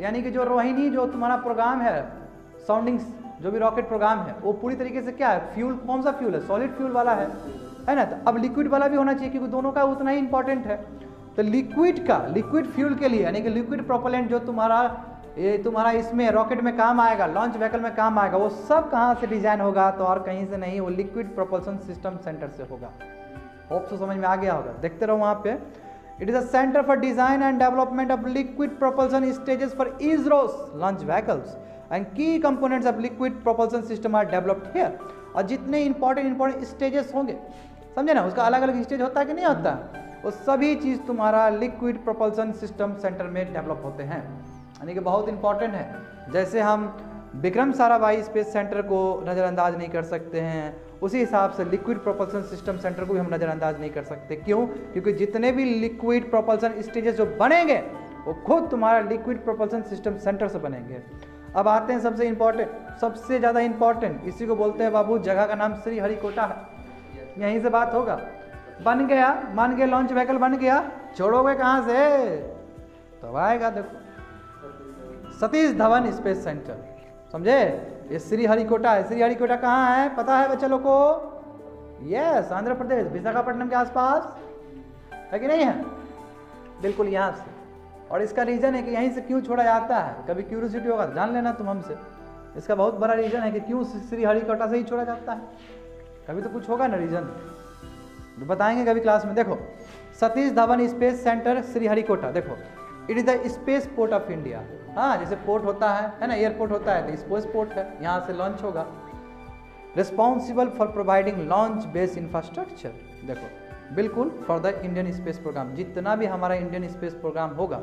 यानी कि जो रोहिणी, जो तुम्हारा प्रोग्राम है साउंडिंग जो भी रॉकेट प्रोग्राम है, वो पूरी तरीके से क्या है फ्यूल कौन सा फ्यूल है? सॉलिड फ्यूल वाला है है ना? तो अब लिक्विड वाला भी होना चाहिए, क्योंकि दोनों का उतना ही इंपॉर्टेंट है। तो लिक्विड का लिक्विड फ्यूल के लिए, यानी कि लिक्विड प्रोपोलेंट जो तुम्हारा ये तुम्हारा इसमें रॉकेट में काम आएगा लॉन्च व्हीकल में काम आएगा, वो सब कहाँ से डिज़ाइन होगा? तो और कहीं से नहीं, वो लिक्विड प्रोपल्सन सिस्टम सेंटर से होगा। होप तो समझ में आ गया होगा। देखते रहो वहाँ पे। It is a centre for design and development of liquid propulsion stages for ISRO's launch vehicles and key components of liquid propulsion system are developed here और जितने इंपॉर्टेंट इंपॉर्टेंट स्टेजेस होंगे, समझे ना? उसका अलग अलग स्टेज होता है कि नहीं होता? वो सभी चीज़ तुम्हारा लिक्विड प्रोपल्सन सिस्टम सेंटर में डेवलप होते हैं। यानी कि बहुत इंपॉर्टेंट है। जैसे हम विक्रम साराभाई स्पेस सेंटर को नज़रअंदाज नहीं कर सकते हैं, उसी हिसाब से लिक्विड प्रोपल्सन सिस्टम सेंटर को भी हम नज़रअंदाज नहीं कर सकते। क्यों? क्योंकि जितने भी लिक्विड प्रोपल्सन स्टेजेस जो बनेंगे, वो खुद तुम्हारा लिक्विड प्रोपल्सन सिस्टम सेंटर से बनेंगे। अब आते हैं सबसे इंपॉर्टेंट सबसे ज़्यादा इंपॉर्टेंट इसी को बोलते हैं बाबू, जगह का नाम श्री हरिकोटा है। यहीं से बात होगा। बन गया मान गया लॉन्च व्हीकल बन गया। छोड़ोगे कहाँ से? तो आएगा देखो। Satish Dhawan space centre. समझे? ये श्री हरिकोटा है। श्री हरिकोटा कहाँ है? पता है बच्चे लोग को? यस आंध्र प्रदेश, विशाखापट्टनम के आसपास। है कि नहीं है? बिल्कुल यहाँ से। और इसका रीज़न है कि यहीं से क्यों छोड़ा जाता है? कभी क्यूरोसिटी होगा तो जान लेना तुम हमसे। इसका बहुत बड़ा रीज़न है कि क्यों श्री हरिकोटा से ही छोड़ा जाता है। कभी तो कुछ होगा ना रीज़न तो बताएँगे कभी क्लास में। देखो, Satish Dhawan space centre, Sriharikota. देखो it is the space port of India हाँ जैसे पोर्ट होता है है ना एयरपोर्ट होता है तो स्पेस पोर्ट है, यहाँ से लॉन्च होगा। Responsible for providing launch base infrastructure देखो, बिल्कुल for the Indian space programme जितना भी हमारा इंडियन स्पेस प्रोग्राम होगा,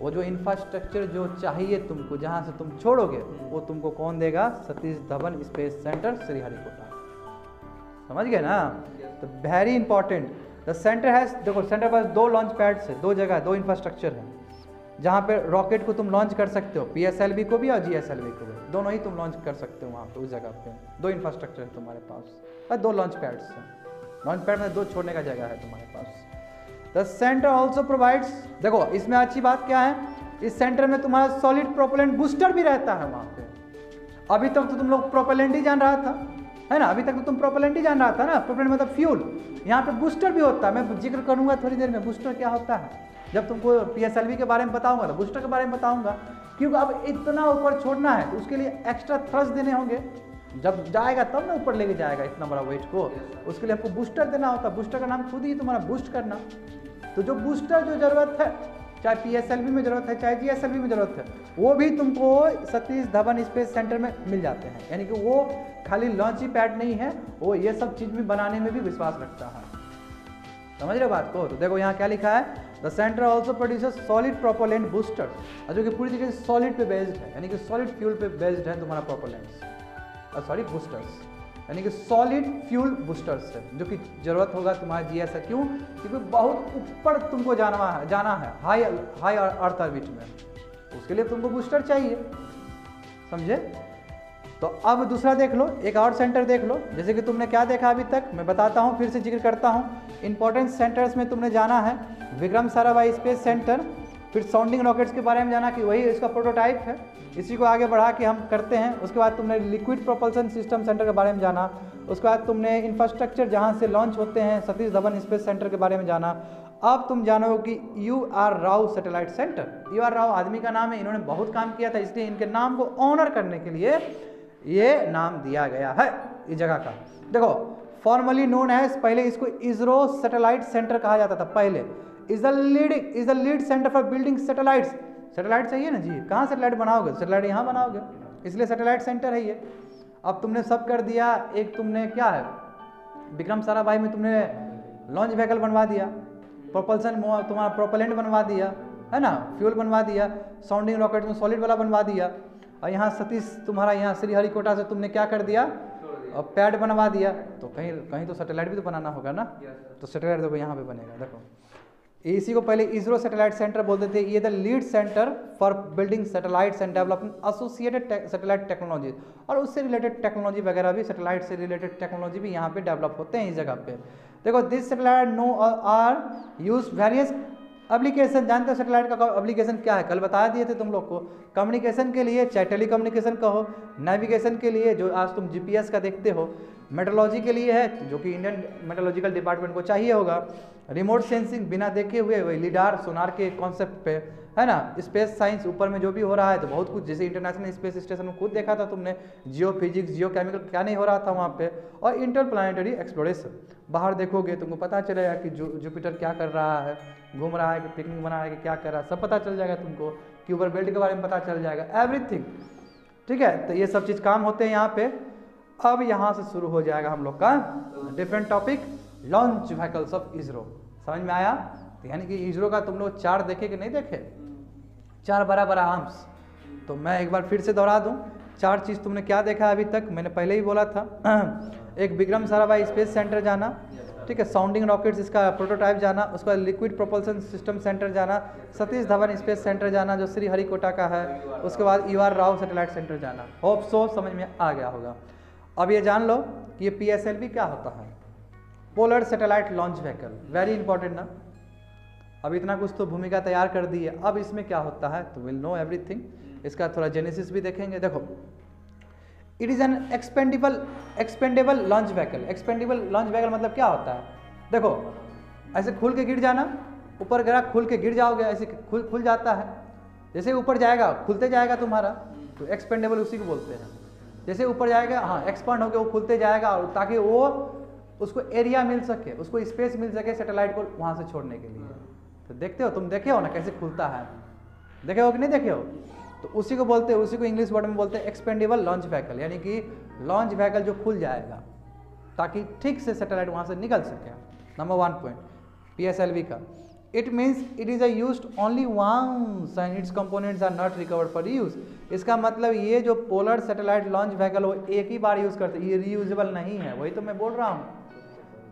वो जो इंफ्रास्ट्रक्चर जो चाहिए तुमको, जहाँ से तुम छोड़ोगे, वो तुमको कौन देगा? Satish Dhawan space centre Sriharikota. समझ गए ना? तो very important the centre has देखो सेंटर पास दो लॉन्च पैड्स है, दो जगह, दो इंफ्रास्ट्रक्चर है। जहाँ पे रॉकेट को तुम लॉन्च कर सकते हो पी को भी और जी को भी। दोनों ही तुम लॉन्च कर सकते हो वहाँ पे, उस जगह पे। दो इंफ्रास्ट्रक्चर है तुम्हारे पास। और दो लॉन्च पैड्स हैं। लॉन्च पैड में दो छोड़ने का जगह है तुम्हारे पास। द सेंटर ऑल्सो प्रोवाइड्स देखो, इसमें अच्छी बात क्या है? इस सेंटर में तुम्हारा सॉलिड प्रोपेलेंट बूस्टर भी रहता है वहाँ पे। अभी तक तो तुम लोग प्रोपेलेंट ही जान रहा था, है ना? अभी तक तो तुम प्रोपेलेंट ही जान रहा था ना? प्रोपेलेंट मतलब फ्यूल यहाँ पे बूस्टर भी होता है। मैं ज़िक्र करूँगा थोड़ी देर में बूस्टर क्या होता है? जब तुमको पी के बारे में बताऊँगा तो बूस्टर के बारे में बताऊँगा, क्योंकि अब इतना ऊपर छोड़ना है तो उसके लिए एक्स्ट्रा थ्रस्ट देने होंगे। जब जाएगा तब ना ऊपर लेके जाएगा इतना बड़ा वेट को। उसके लिए आपको बूस्टर देना होता है बूस्टर का नाम खुद ही तुम्हारा बूस्ट करना। तो जो बूस्टर जो ज़रूरत है, चाहे पीएसएलवी में ज़रूरत है, चाहे जीएसएलवी में ज़रूरत है, वो भी तुमको सतीश धवन स्पेस सेंटर में मिल जाते हैं। यानी कि वो खाली लॉन्च ही पैड नहीं है, वो ये सब चीज़ भी बनाने में भी विश्वास रखता है। समझ रहे बात को? तो देखो यहाँ क्या लिखा है the centre also produce solid propellant booster जो कि पूरी तरीके से सॉलिड पे बेस्ड है, यानी कि सॉलिड फ्यूल पे बेस्ड है तुम्हारा प्रोपोलेंट्स सॉरी बूस्टर्स यानी कि सॉलिड फ्यूल बूस्टर्स है, जो कि ज़रूरत होगा तुम्हारा जी है क्यों? क्योंकि बहुत ऊपर तुमको जाना है जाना है हाई हाई अर्थ ऑर्बिट में। उसके लिए तुमको बूस्टर चाहिए, समझे? तो अब दूसरा देख लो, एक और सेंटर देख लो। जैसे कि तुमने क्या देखा अभी तक? मैं बताता हूँ, फिर से ज़िक्र करता हूँ। इंपॉर्टेंट सेंटर्स में तुमने जाना है। विक्रम साराभाई स्पेस सेंटर फिर साउंडिंग रॉकेट्स के बारे में जाना कि वही इसका प्रोटोटाइप है। इसी को आगे बढ़ा के हम करते हैं। उसके बाद तुमने लिक्विड प्रोपल्सन सिस्टम सेंटर के बारे में जाना। उसके बाद तुमने इंफ्रास्ट्रक्चर जहाँ से लॉन्च होते हैं, सतीश धवन स्पेस सेंटर के बारे में जाना। अब तुम जानो कि U R Rao satellite centre U R Rao आदमी का नाम है। इन्होंने बहुत काम किया था, इसलिए इनके नाम को ऑनर करने के लिए ये नाम दिया गया है इस जगह का। देखो फॉर्मली नोन एज पहले इसको इसरो सैटेलाइट सेंटर कहा जाता था, पहले। Is the leading is the lead centre for building satellites satellite चाहिए ना जी? कहाँ सैटेलाइट बनाओगे? सैटेलाइट यहाँ बनाओगे? इसलिए सैटेलाइट सेंटर है ये। अब तुमने सब कर दिया, एक तुमने क्या है? विक्रम साराभाई में तुमने लॉन्च व्हीकल बनवा दिया। प्रोपल्सन तुम्हारा प्रोपलेंट बनवा दिया, है ना? फ्यूल बनवा दिया। साउंडिंग रॉकेट में सॉलिड वाला बनवा दिया। और यहाँ सतीश तुम्हारा यहाँ श्रीहरिकोटा से तुमने क्या कर दिया? और पैड बनवा दिया। तो कहीं कहीं तो सैटेलाइट भी तो बनाना होगा ना? तो सैटेलाइट देखो यहाँ पे बनेगा देखो। इसी को पहले इसरो सैटेलाइट सेंटर बोलते थे। ये the lead centre for building satellites and developing associated satellite technology. और उससे रिलेटेड टेक्नोलॉजी वगैरह भी सैटेलाइट से रिलेटेड टेक्नोलॉजी भी यहाँ पे डेवलप होते हैं इस जगह पे। देखो this satellite no are use various application जानते हो सेटेलाइट का एप्लीकेशन क्या है? कल बता दिए थे तुम लोग को। कम्युनिकेशन के लिए चाहे टेली कम्युनिकेशन का हो नेविगेशन के लिए जो आज तुम जीपीएस का देखते हो। मेटोलॉजी के लिए है, जो कि इंडियन मेटोलॉजिकल डिपार्टमेंट को चाहिए होगा। रिमोट सेंसिंग बिना देखे हुए, वही लीडार सोनार के कॉन्सेप्ट पे, है ना? स्पेस साइंस ऊपर में जो भी हो रहा है तो बहुत कुछ, जैसे इंटरनेशनल स्पेस स्टेशन में खुद देखा था तुमने जियो फिजिक्स जियो केमिकल क्या नहीं हो रहा था वहाँ पे? और इंटर प्लानिटरी एक्सप्लोरेशन बाहर देखोगे, तुमको पता चलेगा कि जुपिटर क्या कर रहा है। घूम रहा है कि पिकनिक बना रहा है कि क्या कर रहा है, सब पता चल जाएगा तुमको क्यूबर बेल्ट के बारे में पता चल जाएगा एवरीथिंग ठीक है? तो ये सब चीज़ काम होते हैं यहाँ पे। अब यहाँ से शुरू हो जाएगा हम लोग का different topic launch vehicles of ISRO समझ में आया? तो यानी कि इसरो का तुम लोग चार देखे कि नहीं देखे? चार बड़ा बड़ा आर्म्स तो मैं एक बार फिर से दोहरा दूँ। चार चीज़ तुमने क्या देखा अभी तक? मैंने पहले ही बोला था। एक विक्रम साराभाई स्पेस सेंटर जाना। ठीक है साउंडिंग रॉकेट्स इसका प्रोटोटाइप जाना, उसके बाद लिक्विड प्रोपल्सन सिस्टम सेंटर जाना, सतीश धवन स्पेस सेंटर जाना, जो श्री हरिकोटा का है, उसके बाद U R Rao satellite centre जाना। होप सो समझ में आ गया होगा। अब ये जान लो कि ये पी एस एल वी क्या होता है? Polar satellite launch vehicle very important ना। अब इतना कुछ तो भूमिका तैयार कर दी है। अब इसमें क्या होता है? तो विल नो एवरीथिंग इसका थोड़ा जेनेसिस भी देखेंगे। देखो it is an expendable expendable launch vehicle expendable launch vehicle मतलब क्या होता है? देखो, ऐसे खुल के गिर जाना, ऊपर गिरा, खुल के गिर जाओगे, ऐसे खुल खुल जाता है। जैसे ऊपर जाएगा, खुलते जाएगा तुम्हारा तो एक्सपेंडेबल उसी को बोलते हैं। जैसे ऊपर जाएगा हाँ एक्सपांड होकर वो खुलते जाएगा, और ताकि वो, उसको एरिया मिल सके, उसको स्पेस मिल सके सैटेलाइट को वहाँ से छोड़ने के लिए। तो देखते हो, तुम देखे हो ना कैसे खुलता है? देखे हो कि नहीं देखे हो? तो उसी को बोलते हैं उसी को इंग्लिश वर्ड में बोलते हैं एक्सपेंडेबल लॉन्च व्हीकल यानी कि लॉन्च व्हीकल जो खुल जाएगा, ताकि ठीक से सैटेलाइट वहाँ से निकल सके। नंबर वन पॉइंट पीएसएलवी का। It means it is a use only once and its components are not recovered for use इसका मतलब ये जो पोलर सैटेलाइट लॉन्च व्हीकल वो एक ही बार यूज़ करते, ये रीयूजेबल नहीं है, वही तो मैं बोल रहा हूँ।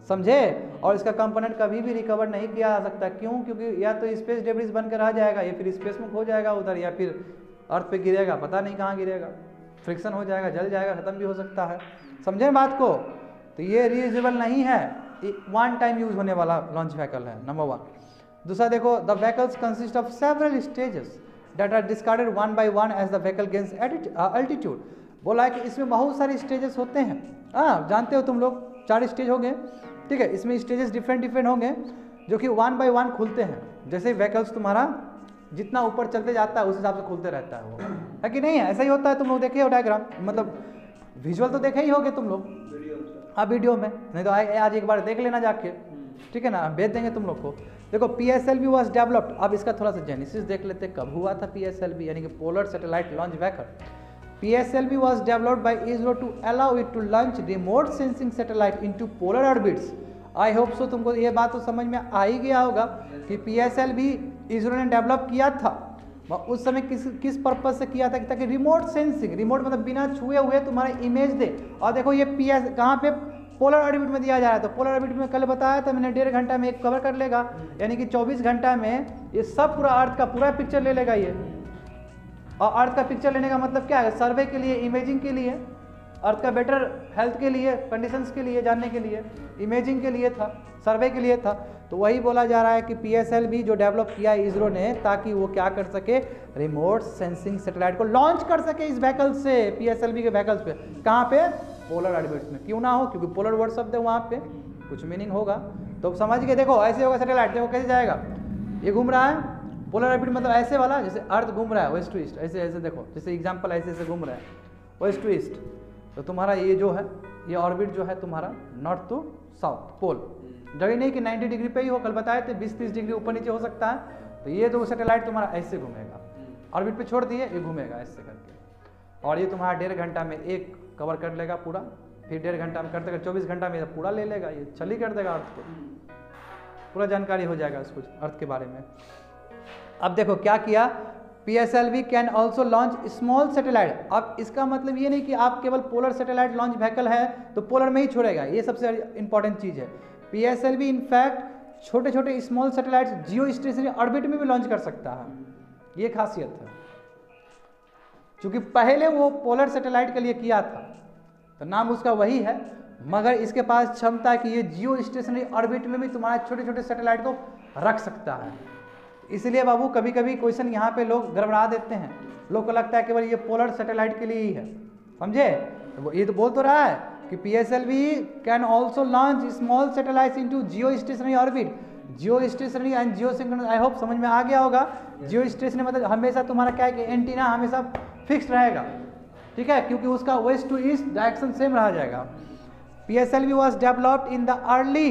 समझे? और इसका कंपोनेंट कभी भी रिकवर नहीं किया जा सकता। क्यों? क्योंकि या तो स्पेस डेब्रिज बनकर आ जाएगा, या फिर स्पेस में खो जाएगा उधर, या फिर अर्थ पे गिरेगा, पता नहीं कहाँ गिरेगा। फ्रिक्शन हो जाएगा, जल जाएगा, ख़त्म भी हो सकता है। समझे बात को? तो ये रीयूजेबल नहीं है। वन टाइम यूज़ होने वाला लॉन्च व्हीकल है नंबर वन दूसरा देखो the vehicles consist of several stages that are discarded one by one as the vehicle gains altitude बोला है कि इसमें बहुत सारे स्टेजेस होते हैं। हाँ जानते हो तुम लोग? चार स्टेज हो गए ठीक है, इसमें स्टेजेस डिफरेंट डिफरेंट होंगे, जो कि वन बाय वन खुलते हैं। जैसे व्हीकल्स तुम्हारा जितना ऊपर चलते जाता है, उस हिसाब से खुलते रहता है वो। है कि नहीं? है ऐसा ही होता है, तुम लोग देखे हो डायग्राम मतलब विजुअल तो देखे ही होगे तुम लोग। हाँ वीडियो में। नहीं तो आज एक बार देख लेना जाके। ठीक है ना? भेज देंगे तुम लोग को। देखो P S L V was developed अब इसका थोड़ा सा जेनेसिस देख लेते कब हुआ था पी एस एल बी यानी कि polar satellite launch vehicle P S L V was developed by ISRO to allow it to launch remote sensing satellite into polar orbits I hope so तुमको ये बात तो समझ में आ ही गया होगा कि पी एस एल भी इसरो ने डेवलप किया था। वह उस समय किस किस पर्पज से किया था कि ताकि रिमोट सेंसिंग रिमोट मतलब बिना छुए हुए तुम्हारा इमेज दे। और देखो ये पी एस कहाँ पे? पोलर ऑर्बिट में दिया जा रहा है। तो पोलर ऑर्बिट में कल बताया था मैंने, डेढ़ घंटा में एक कवर कर लेगा। यानी कि 24 घंटा में ये सब पूरा अर्थ का पूरा पिक्चर ले लेगा ये। और अर्थ का पिक्चर लेने का मतलब क्या है? सर्वे के लिए इमेजिंग के लिए अर्थ का बेटर हेल्थ के लिए कंडीशंस के लिए, जानने के लिए इमेजिंग के लिए था सर्वे के लिए था। तो वही बोला जा रहा है कि पी भी जो डेवलप किया है इसरो ने, ताकि वो क्या कर सके? रिमोट सेंसिंग सैटेलाइट को लॉन्च कर सके इस व्हीकल से पी के व्हीकल्स पे। कहाँ पे? पोलर ऑर्बिट्स में। क्यों ना हो? क्योंकि पोलर वर्ड शब्द है वहाँ पे। कुछ मीनिंग होगा। तो समझ के देखो, ऐसे होगा सैटेलाइट देखो कैसे जाएगा। ये घूम रहा है। पोलर ऑर्बिट मतलब ऐसे वाला, जैसे अर्थ घूम रहा है वेस्ट टू ईस्ट ऐसे ऐसे देखो। जैसे एग्ज़ाम्पल ऐसे ऐसे घूम रहा है। वेस्ट टू ईस्ट तो तुम्हारा ये जो है, ये ऑर्बिट जो है तुम्हारा नॉर्थ टू साउथ पोल जगह नहीं कि 90 डिग्री पे ही हो कल बताए थे 20-30 डिग्री ऊपर नीचे हो सकता है। तो ये जो सैटेलाइट तुम्हारा ऐसे घूमेगा। ऑर्बिट पे छोड़ दिए ये घूमेगा ऐसे करके। और ये तुम्हारा डेढ़ घंटा में एक कवर कर लेगा पूरा। फिर डेढ़ घंटा में करते कर चौबीस घंटा में पूरा ले लेगा ये चल ही कर देगा अर्थ को। पूरा जानकारी हो जाएगा उसको अर्थ के बारे में। अब देखो क्या किया P S L V can also launch small satellite अब इसका मतलब ये नहीं कि आप केवल पोलर सेटेलाइट लॉन्च व्हीकल है तो पोलर में ही छोड़ेगा। ये सबसे इंपॉर्टेंट चीज़ है। पी वी इनफैक्ट छोटे छोटे small satellite geostationary orbit में भी लॉन्च कर सकता है। ये खासियत है। क्योंकि पहले वो पोलर सेटेलाइट के लिए किया था। तो नाम उसका वही है। मगर इसके पास क्षमता है कि ये जियो स्टेशनरी ऑर्बिट में भी तुम्हारे छोटे छोटे सेटेलाइट को रख सकता है। इसलिए बाबू कभी कभी क्वेश्चन यहाँ पे लोग गड़बड़ा देते हैं। लोग को लगता है केवल ये पोलर सैटेलाइट के लिए ही है। समझे? तो ये तो बोल तो रहा है। कि P S L V can also launch small satellite into geostationary orbit geostationary and geosynchronous I hope समझ में आ गया होगा। जियो स्टेशनरी मतलब हमेशा तुम्हारा क्या है कि एंटीना हमेशा फिक्स रहेगा। ठीक है? क्योंकि उसका west to east direction same रह जाएगा। P S L V was developed in the early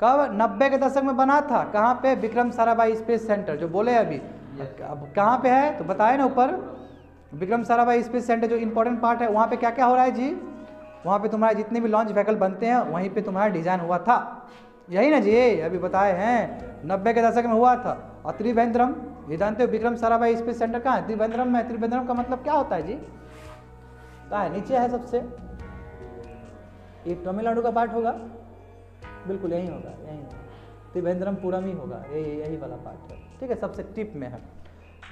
कब? नब्बे के दशक में बना था। कहाँ पे? विक्रम साराभाई स्पेस सेंटर जो बोले अभी। अब कहाँ पे है? तो बताए ना ऊपर। विक्रम साराभाई स्पेस सेंटर जो इंपॉर्टेंट पार्ट है वहाँ पे क्या क्या हो रहा है जी? वहाँ पे तुम्हारे जितने भी लॉन्च व्हीकल बनते हैं, वहीं पे तुम्हारा डिज़ाइन हुआ था। यही ना जी अभी बताए हैं। नब्बे के दशक में हुआ था। और त्रिवेंद्रम, ये जानते हो विक्रम साराभाई स्पेस सेंटर कहाँ है? त्रिवेंद्रम में। त्रिवेंद्रम का मतलब क्या होता है जी? कहाँ है? नीचे है सबसे। ये तमिलनाडु का पार्ट होगा। बिल्कुल यही होगा यही होगा। त्रिवेंद्रमपुरम ही होगा। यही यही वाला पार्ट है। ठीक है, सबसे टिप में है।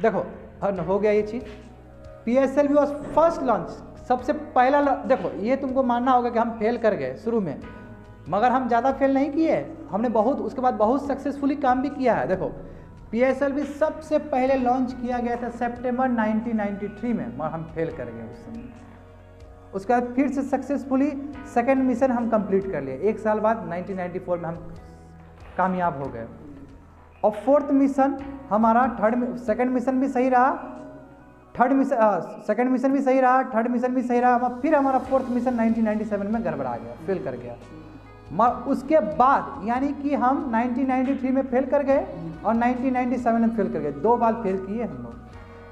देखो हो गया ये चीज़। P S L V was first launch सबसे पहला देखो, ये तुमको मानना होगा कि हम फेल कर गए शुरू में, मगर हम ज़्यादा फेल नहीं किए। हमने बहुत, उसके बाद बहुत सक्सेसफुली काम भी किया है। देखो पी एस भी सबसे पहले लॉन्च किया गया था सेप्टेम्बर 1993 में, मगर हम फेल कर गए उस समय। उसके बाद फिर से सक्सेसफुली सेकेंड मिशन हम कंप्लीट कर लिए। एक साल बाद 1994 में हम कामयाब हो गए। और फोर्थ मिशन हमारा थर्ड सेकेंड मिशन भी सही रहा। थर्ड मिशन सेकेंड मिशन भी सही रहा थर्ड मिशन भी सही रहा फिर हमारा फोर्थ मिशन 1997 में गड़बड़ा गया फेल कर गया। मगर उसके बाद, यानी कि हम 1993 में फेल कर गए और 1997 में फेल कर गए, दो बार फेल किए हम लोग।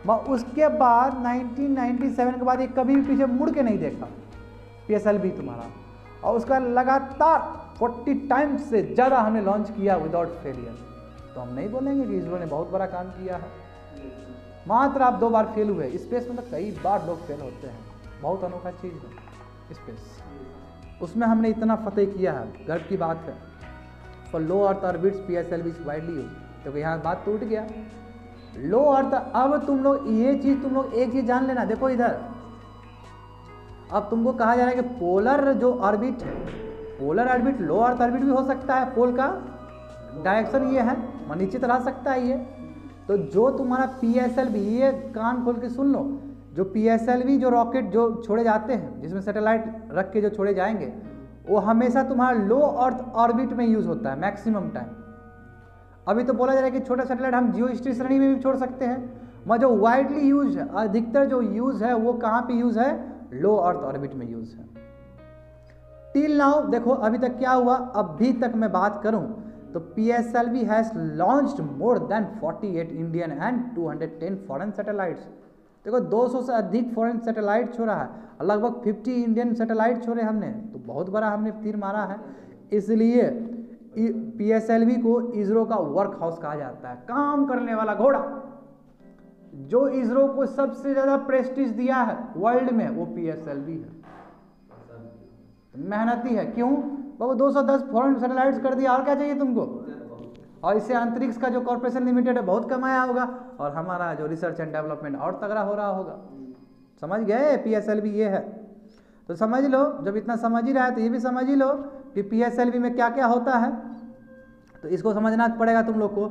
मगर उसके बाद 1997 के बाद ये कभी भी पीछे मुड़ के नहीं देखा पी तुम्हारा। और उसका लगातार 40 टाइम्स से ज़्यादा हमने लॉन्च किया विदाउट फेलियर तो हम नहीं बोलेंगे कि इसरो ने बहुत बड़ा काम किया है। मात्र आप दो बार फेल हुए। स्पेस में तो कई बार लोग फेल होते हैं। बहुत अनोखा चीज़ है स्पेस उसमें हमने इतना फतेह किया है। गर्व की बात है। For low earth orbits P S L V widely use क्योंकि यहाँ बात टूट गया। लो अर्थ अब तुम लोग ये चीज़, तुम लोग एक चीज़ जान लेना। देखो इधर। अब तुमको कहा जा रहा है कि पोलर जो ऑर्बिट है polar orbit low earth orbit भी हो सकता है। पोल का डायरेक्शन ये है। नीचे तरह सकता है ये। तो जो तुम्हारा पी एस एल वी ये कान खोल के सुन लो। जो पी एस एल वी जो रॉकेट जो छोड़े जाते हैं, जिसमें सैटेलाइट रख के जो छोड़े जाएँगे, वो हमेशा तुम्हारा लो अर्थ ऑर्बिट में यूज़ होता है मैक्सिमम टाइम अभी तो बोला जा रहा है कि छोटा सैटेलाइट हम जियो स्टेशनरी में भी छोड़ सकते हैं। मगर जो वाइडली यूज़ है अधिकतर जो यूज़ है, वो कहाँ पे यूज़ है? लो अर्थ ऑर्बिट में यूज़ है। टिल नाउ देखो, अभी तक क्या हुआ? अभी तक मैं बात करूँ। तो P S L V has launch more than 48 Indian and 210 foreign satellites देखो 200 से अधिक फॉरेन सैटेलाइट छोड़ा है। लगभग 50 इंडियन सैटेलाइट छोड़े हमने। तो बहुत बड़ा हमने तीर मारा है। इसलिए पीएसएलवी को इसरो का वर्क हाउस कहा जाता है। काम करने वाला घोड़ा। जो इसरो को सबसे ज़्यादा प्रेस्टिज दिया है वर्ल्ड में, वो पीएसएलवी है। मेहनती है। क्यों? बाबू 210 फॉरेन सैटेलाइट्स कर दिया, और क्या चाहिए तुमको? और इससे अंतरिक्ष का जो कॉर्पोरेशन लिमिटेड है, बहुत कमाया होगा, और हमारा जो रिसर्च एंड डेवलपमेंट, और तगड़ा हो रहा होगा। समझ गए? पी एल ये है। तो समझ लो, जब इतना समझ ही रहा है तो ये भी समझ ही लो कि पी में क्या क्या होता है। तो इसको समझना पड़ेगा तुम लोग को।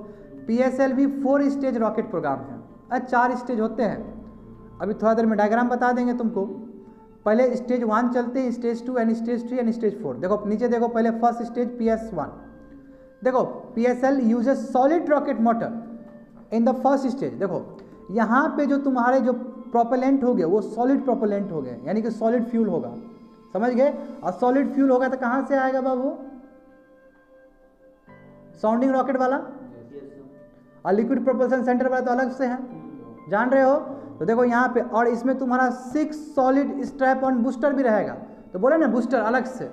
P S L four stage rocket programme है। अरे, चार स्टेज होते हैं। अभी थोड़ा देर में डायग्राम बता देंगे तुमको। पहले स्टेज वन चलते हैं stage two and stage three and stage four देखो नीचे देखो पहले first stage P S one देखो P S L uses solid rocket motor in the first stage देखो यहाँ पे जो तुम्हारे जो प्रोपेलेंट हो गए वो सॉलिड प्रोपेलेंट हो गए यानी कि सॉलिड फ्यूल होगा। समझ गए? और सॉलिड फ्यूल होगा तो कहाँ से आएगा बाबू? साउंडिंग रॉकेट वाला? और लिक्विड प्रोपल्सन सेंटर वाला तो अलग से है। जान रहे हो? तो देखो यहाँ पे, और इसमें तुम्हारा six solid strap on booster भी रहेगा। तो बोले ना बूस्टर अलग से।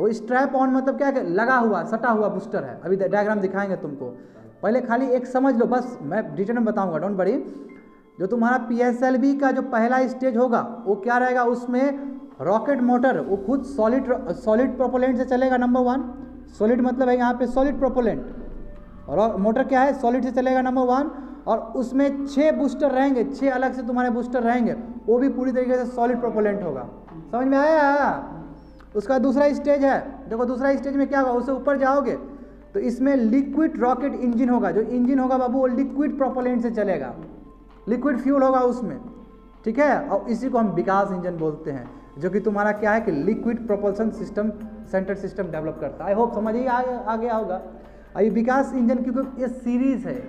वो स्ट्रैप ऑन मतलब क्या है? लगा हुआ, सटा हुआ बूस्टर है। अभी डायग्राम दिखाएँगे तुमको। पहले खाली एक समझ लो, बस मैं डिटेल में बताऊँगा डोंट बड़ी जो तुम्हारा पी का जो पहला स्टेज होगा, वो क्या रहेगा उसमें? रॉकेट मोटर वो खुद सॉलिड सॉलिड प्रोपोलेंट से चलेगा नंबर वन सॉलिड मतलब है यहाँ पे सॉलिड प्रोपोलेंट और मोटर क्या है? सॉलिड से चलेगा नंबर वन और उसमें छः बूस्टर रहेंगे छः अलग से तुम्हारे बूस्टर रहेंगे वो भी पूरी तरीके से सॉलिड प्रोपोलेंट होगा। समझ में आया? उसका दूसरा स्टेज है। देखो दूसरा स्टेज में क्या होगा? उससे ऊपर जाओगे तो इसमें लिक्विड रॉकेट इंजन होगा। जो इंजन होगा बाबू वो लिक्विड प्रोपोलेंट से चलेगा। लिक्विड फ्यूल होगा उसमें ठीक है? और इसी को हम विकास इंजन बोलते हैं जो कि तुम्हारा क्या है कि liquid propulsion system centre system develop करता है। आई होप समझ ही आ, आ गया होगा ये विकास इंजन क्योंकि ये सीरीज़ है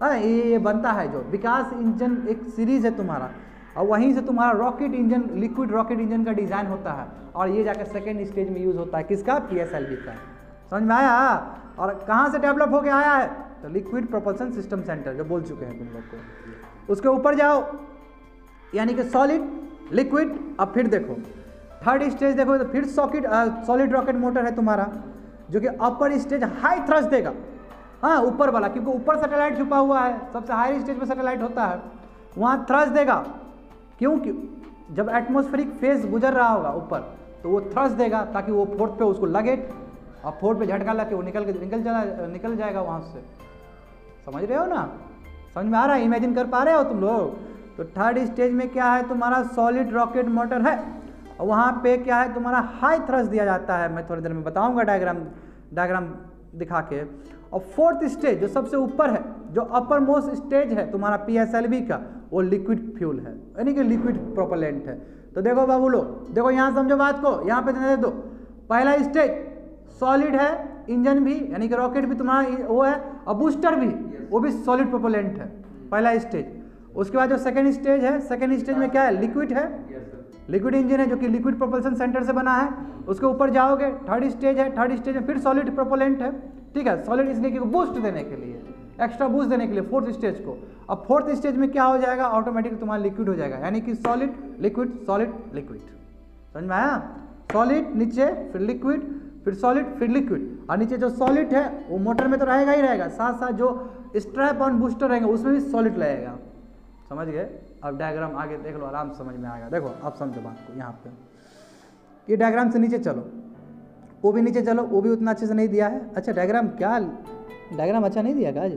हाँ, ये ये बनता है जो। विकास इंजन एक सीरीज़ है तुम्हारा। और वहीं से तुम्हारा rocket engine liquid rocket engine का डिज़ाइन होता है। और ये जाकर सेकेंड स्टेज में यूज़ होता है। किसका? पी का। समझ में आया? और कहाँ से डेवलप होकर आया है? तो लिक्विड प्रोपल्सन सिस्टम सेंटर जो बोल चुके हैं तुम लोग को। उसके ऊपर जाओ। यानी कि सॉलिड लिक्विड अब फिर देखो। थर्ड स्टेज देखो तो फिर सॉकेट सॉलिड रॉकेट मोटर है तुम्हारा जो कि अपर स्टेज हाई थ्रस्ट देगा। हाँ ऊपर वाला, क्योंकि ऊपर सैटेलाइट छुपा हुआ है, सबसे हाई स्टेज पे सैटेलाइट होता है, वहाँ थ्रस्ट देगा। क्योंकि जब एटमोस्फेरिक फ़ेज़ गुजर रहा होगा ऊपर तो वो थ्रस्ट देगा, ताकि वो फोर्थ पे उसको लगे, और फोर्थ पे झटका लगे वो निकल निकल चला, निकल जाएगा वहाँ से। समझ रहे हो ना? समझ में आ रहा है? इमेजिन कर पा रहे हो तुम लोग? तो थर्ड स्टेज में क्या है? तुम्हारा सॉलिड रॉकेट मोटर है, और वहाँ पे क्या है? तुम्हारा हाई थ्रस्ट दिया जाता है। मैं थोड़ी देर में बताऊँगा डायग्राम डायग्राम दिखा के। और फोर्थ स्टेज जो सबसे ऊपर है, जो अपर मोस्ट स्टेज है तुम्हारा पी का, वो लिक्विड फ्यूल है। यानी कि लिक्विड प्रोपलेंट है। तो देखो बाबू लो देखो यहाँ समझो बात को, यहाँ पे दे दो। पहला स्टेज सॉलिड है इंजन भी, यानी कि रॉकेट भी तुम्हारा वो है, और बूस्टर भी, वो भी सॉलिड प्रोपोलेंट है। पहला स्टेज उसके बाद जो सेकेंड स्टेज है सेकेंड स्टेज में क्या है? लिक्विड है। लिक्विड इंजन है जो कि लिक्विड प्रोपल्सन सेंटर से बना है। उसके ऊपर जाओगे थर्ड स्टेज है थर्ड स्टेज में फिर सॉलिड प्रोपोलेंट है। ठीक है सॉलिड इसलिए कि बूस्ट देने के लिए एक्स्ट्रा बूस्ट देने के लिए फोर्थ स्टेज को। अब फोर्थ स्टेज में क्या हो जाएगा? ऑटोमेटिक तुम्हारा लिक्विड हो जाएगा। यानी कि सॉलिड लिक्विड सॉलिड लिक्विड समझ में आया? सॉलिड नीचे, फिर लिक्विड फिर सॉलिड फिर लिक्विड और नीचे जो सॉलिड है, वो मोटर में तो रहेगा ही रहेगा। साथ साथ जो स्ट्रैप ऑन बूस्टर रहेगा, उसमें भी सॉलिड रहेगा समझ गए? अब डायग्राम आगे देख लो, आराम समझ में आएगा। देखो, अब समझो बात को, यहाँ पे। ये डायग्राम से नीचे चलो। वो भी नीचे चलो, वो भी उतना अच्छे से नहीं दिया है। अच्छा डायग्राम क्या डायग्राम अच्छा नहीं दिया क्या आज?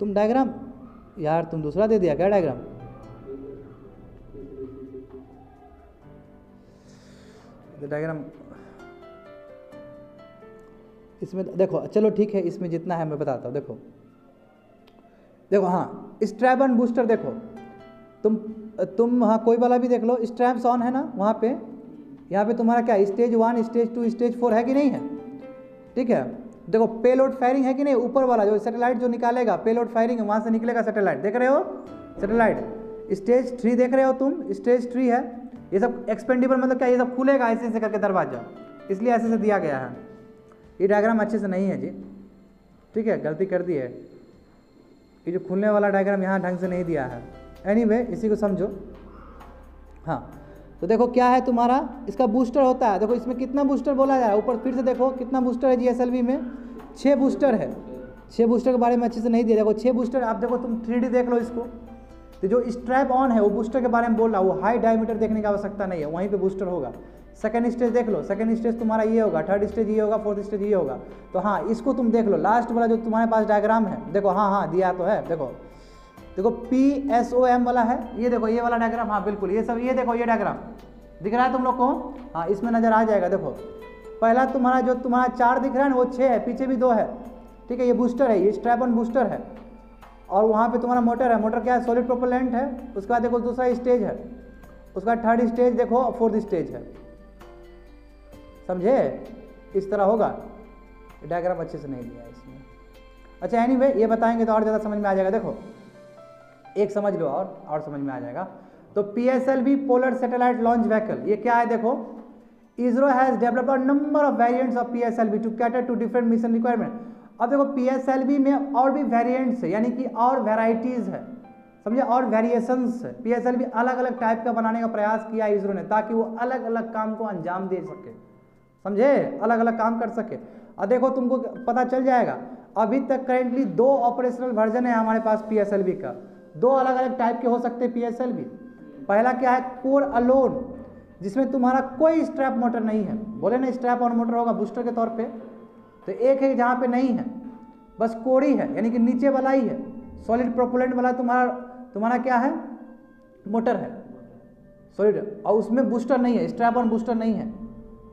तुम डायग्राम यार, तुम दूसरा दे दिया क्या डायग्राम डायग्राम इसमें देखो, चलो ठीक है, इसमें जितना है मैं बताता हूँ। देखो देखो हाँ स्ट्रैबन बूस्टर देखो। तुम तुम हाँ कोई वाला भी देख लो स्ट्रैप्स ऑन है ना, वहाँ पे, यहाँ पे तुम्हारा क्या, stage one, stage two, stage four है कि नहीं है? ठीक है? देखो, पेलोड फायरिंग है कि नहीं? ऊपर वाला जो सैटेलाइट जो निकालेगा, पेलोड फायरिंग है वहाँ से निकलेगा सैटेलाइट। देख रहे हो? सैटेलाइट। स्टेज थ्री देख रहे हो तुम? स्टेज थ्री है। ये सब एक्सपेंडिबल मतलब क्या, ये सब खुलेगा ऐसे ऐसे करके दरवाज़ा। इसलिए ऐसे से दिया गया है। ये डायग्राम अच्छे से नहीं है जी। ठीक है? गलती कर दी है। ये जो खुलने वाला डायग्राम यहाँ ढंग से नहीं दिया है। एनी anyway, इसी को समझो। हाँ तो देखो क्या है तुम्हारा? इसका बूस्टर होता है। देखो इसमें कितना बूस्टर बोला जा रहा है? ऊपर फिर से देखो कितना बूस्टर है जीएसएलवी में? छः बूस्टर है। छः बूस्टर के बारे में अच्छे से नहीं दिया। देखो छः बूस्टर आप देखो तुम थ्री देख लो इसको। तो जो स्ट्रैप ऑन है वो बूस्टर के बारे में बोल रहा है। वो हाई डायमीटर देखने की आवश्यकता नहीं है। वहीं पे बूस्टर होगा। सेकंड स्टेज देख लो सेकेंड स्टेज तुम्हारा ये होगा थर्ड स्टेज ये होगा फोर्थ स्टेज ये होगा। तो हाँ इसको तुम देख लो लास्ट वाला जो तुम्हारे पास डायग्राम है, देखो हाँ हाँ दिया तो है, देखो। देखो पी एस ओ एम वाला है, ये देखो, ये वाला डायग्राम हाँ बिल्कुल, ये सब, ये देखो, ये डायग्राम दिख रहा है तुम लोग को? हाँ इसमें नज़र आ जाएगा, देखो। पहला तुम्हारा जो, तुम्हारा चार दिख रहा है ना, वो छः है, पीछे भी दो है। ठीक है, ये बूस्टर है, ये स्ट्रैपन बूस्टर है। और वहाँ पे तुम्हारा मोटर है मोटर क्या है? सॉलिड प्रोपोलेंट है, उसके बाद देखो दूसरा स्टेज है। उसका थर्ड स्टेज देखो फोर्थ स्टेज है। समझे? इस तरह होगा। डायग्राम अच्छे से नहीं दिया इसमें अच्छा एनी anyway, ये बताएँगे तो और ज़्यादा समझ में आ जाएगा। देखो एक समझ लो और और समझ में आ जाएगा। तो P S L V polar satellite launch vehicle ये क्या है देखो? ISRO has develop a number of variants of P S L V to cater to different mission requirement अब देखो पी एस एल वी में और भी वेरिएंट्स है यानी कि और वेराइटीज़ है। समझे? और वेरिएशंस है। पी एस एल वी अलग अलग टाइप का बनाने का प्रयास किया इसरो ने ताकि वो अलग अलग काम को अंजाम दे सके। समझे? अलग अलग काम कर सके। और देखो, तुमको पता चल जाएगा, अभी तक करेंटली दो ऑपरेशनल वर्जन है हमारे पास पी का। दो अलग अलग टाइप के हो सकते हैं पी पहला क्या है? कोर अलोन जिसमें तुम्हारा कोई स्ट्रैप मोटर नहीं है। बोले ना स्ट्रैप और मोटर होगा बूस्टर के तौर पे। तो एक है जहाँ पे नहीं है, बस कोरी है यानी कि नीचे वाला ही है। सॉलिड प्रोपोलेंट वाला तुम्हारा तुम्हारा क्या है? मोटर है। सॉलिड और उसमें बूस्टर नहीं है स्ट्रैप और बूस्टर नहीं है।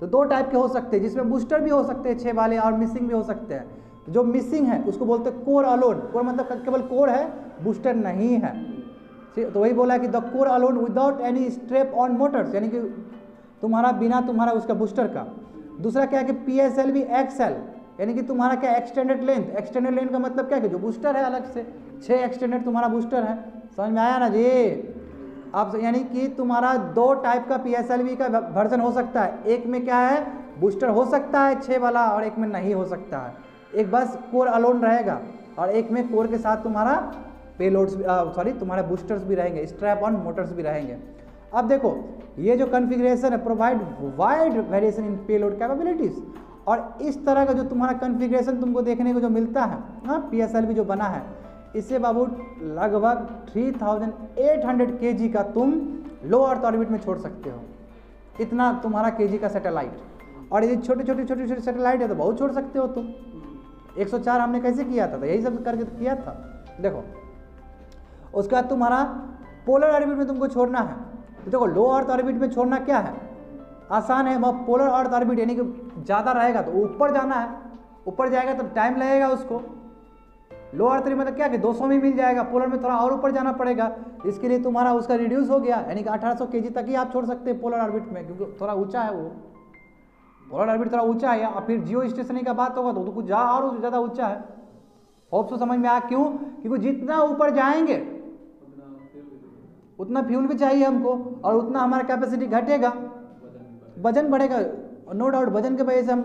तो दो टाइप के हो सकते हैं, जिसमें बूस्टर भी हो सकते हैं छः वाले और मिसिंग भी हो सकते हैं। तो जो मिसिंग है, उसको बोलते हैं कोर अलोन कोर मतलब केवल कोर है बूस्टर नहीं है। ठीक तो वही बोला कि the core alone without any strap on motors यानी कि तुम्हारा, बिना तुम्हारा उसका बूस्टर का। दूसरा क्या है कि P S L V XL यानी कि तुम्हारा क्या एक्सटेंडेड लेंथ एक्सटेंडेड लेंथ का मतलब क्या है कि जो बूस्टर है अलग से छः एक्सटेंडेड तुम्हारा बूस्टर है। समझ में आया ना जी? आप यानी कि तुम्हारा दो टाइप का पी का वर्जन हो सकता है। एक में क्या है? बूस्टर हो सकता है छः वाला और एक में नहीं हो सकता है। एक बस कोर अलोन रहेगा और एक में कोर के साथ तुम्हारा पेलोड्स सॉरी तुम्हारे बूस्टर्स भी रहेंगे स्ट्रैप ऑन मोटर्स भी रहेंगे। अब देखो, ये जो कन्फिग्रेशन है provide wide variation in payload capabilities और इस तरह का जो तुम्हारा कन्फिग्रेशन तुमको देखने को जो मिलता है हाँ पी जो बना है इससे बाबू लगभग 3800 केजी का तुम लो अर्थ ऑर्बिट में छोड़ सकते हो। इतना तुम्हारा केजी का सैटेलाइट और यदि छोटे छोटे छोटे छोटे सैटेलाइट है तो बहुत छोड़ सकते हो तुम। 104 हमने कैसे किया था? तो यही सब करके किया था। देखो, उसके बाद तुम्हारा पोलर ऑर्बिट में तुमको छोड़ना है। तो देखो लो अर्थ ऑर्बिट में छोड़ना क्या है? आसान है, वह पोलर अर्थ ऑर्बिट यानी कि ज़्यादा रहेगा तो ऊपर जाना है। ऊपर जाएगा तो टाइम लगेगा उसको। लो अर्थ मतलब क्या कि 200 में मिल जाएगा पोलर में थोड़ा और ऊपर जाना पड़ेगा। इसके लिए तुम्हारा उसका रिड्यूस हो गया यानी कि 1800 केजी तक ही आप छोड़ सकते हैं पोलर ऑर्बिट में क्योंकि थोड़ा ऊँचा है वो। पोलर ऑर्बिट थोड़ा ऊँचा है और फिर जियो स्टेशनिंग का बात होगा तो, तो कुछ जा और ज़्यादा ऊँचा है। होप तो समझ में आया क्यों? क्योंकि जितना ऊपर जाएँगे उतना फ्यूल भी चाहिए हमको और उतना हमारा कैपेसिटी घटेगा। वज़न बढ़ेगा। नो डाउट वज़न के वजह से हम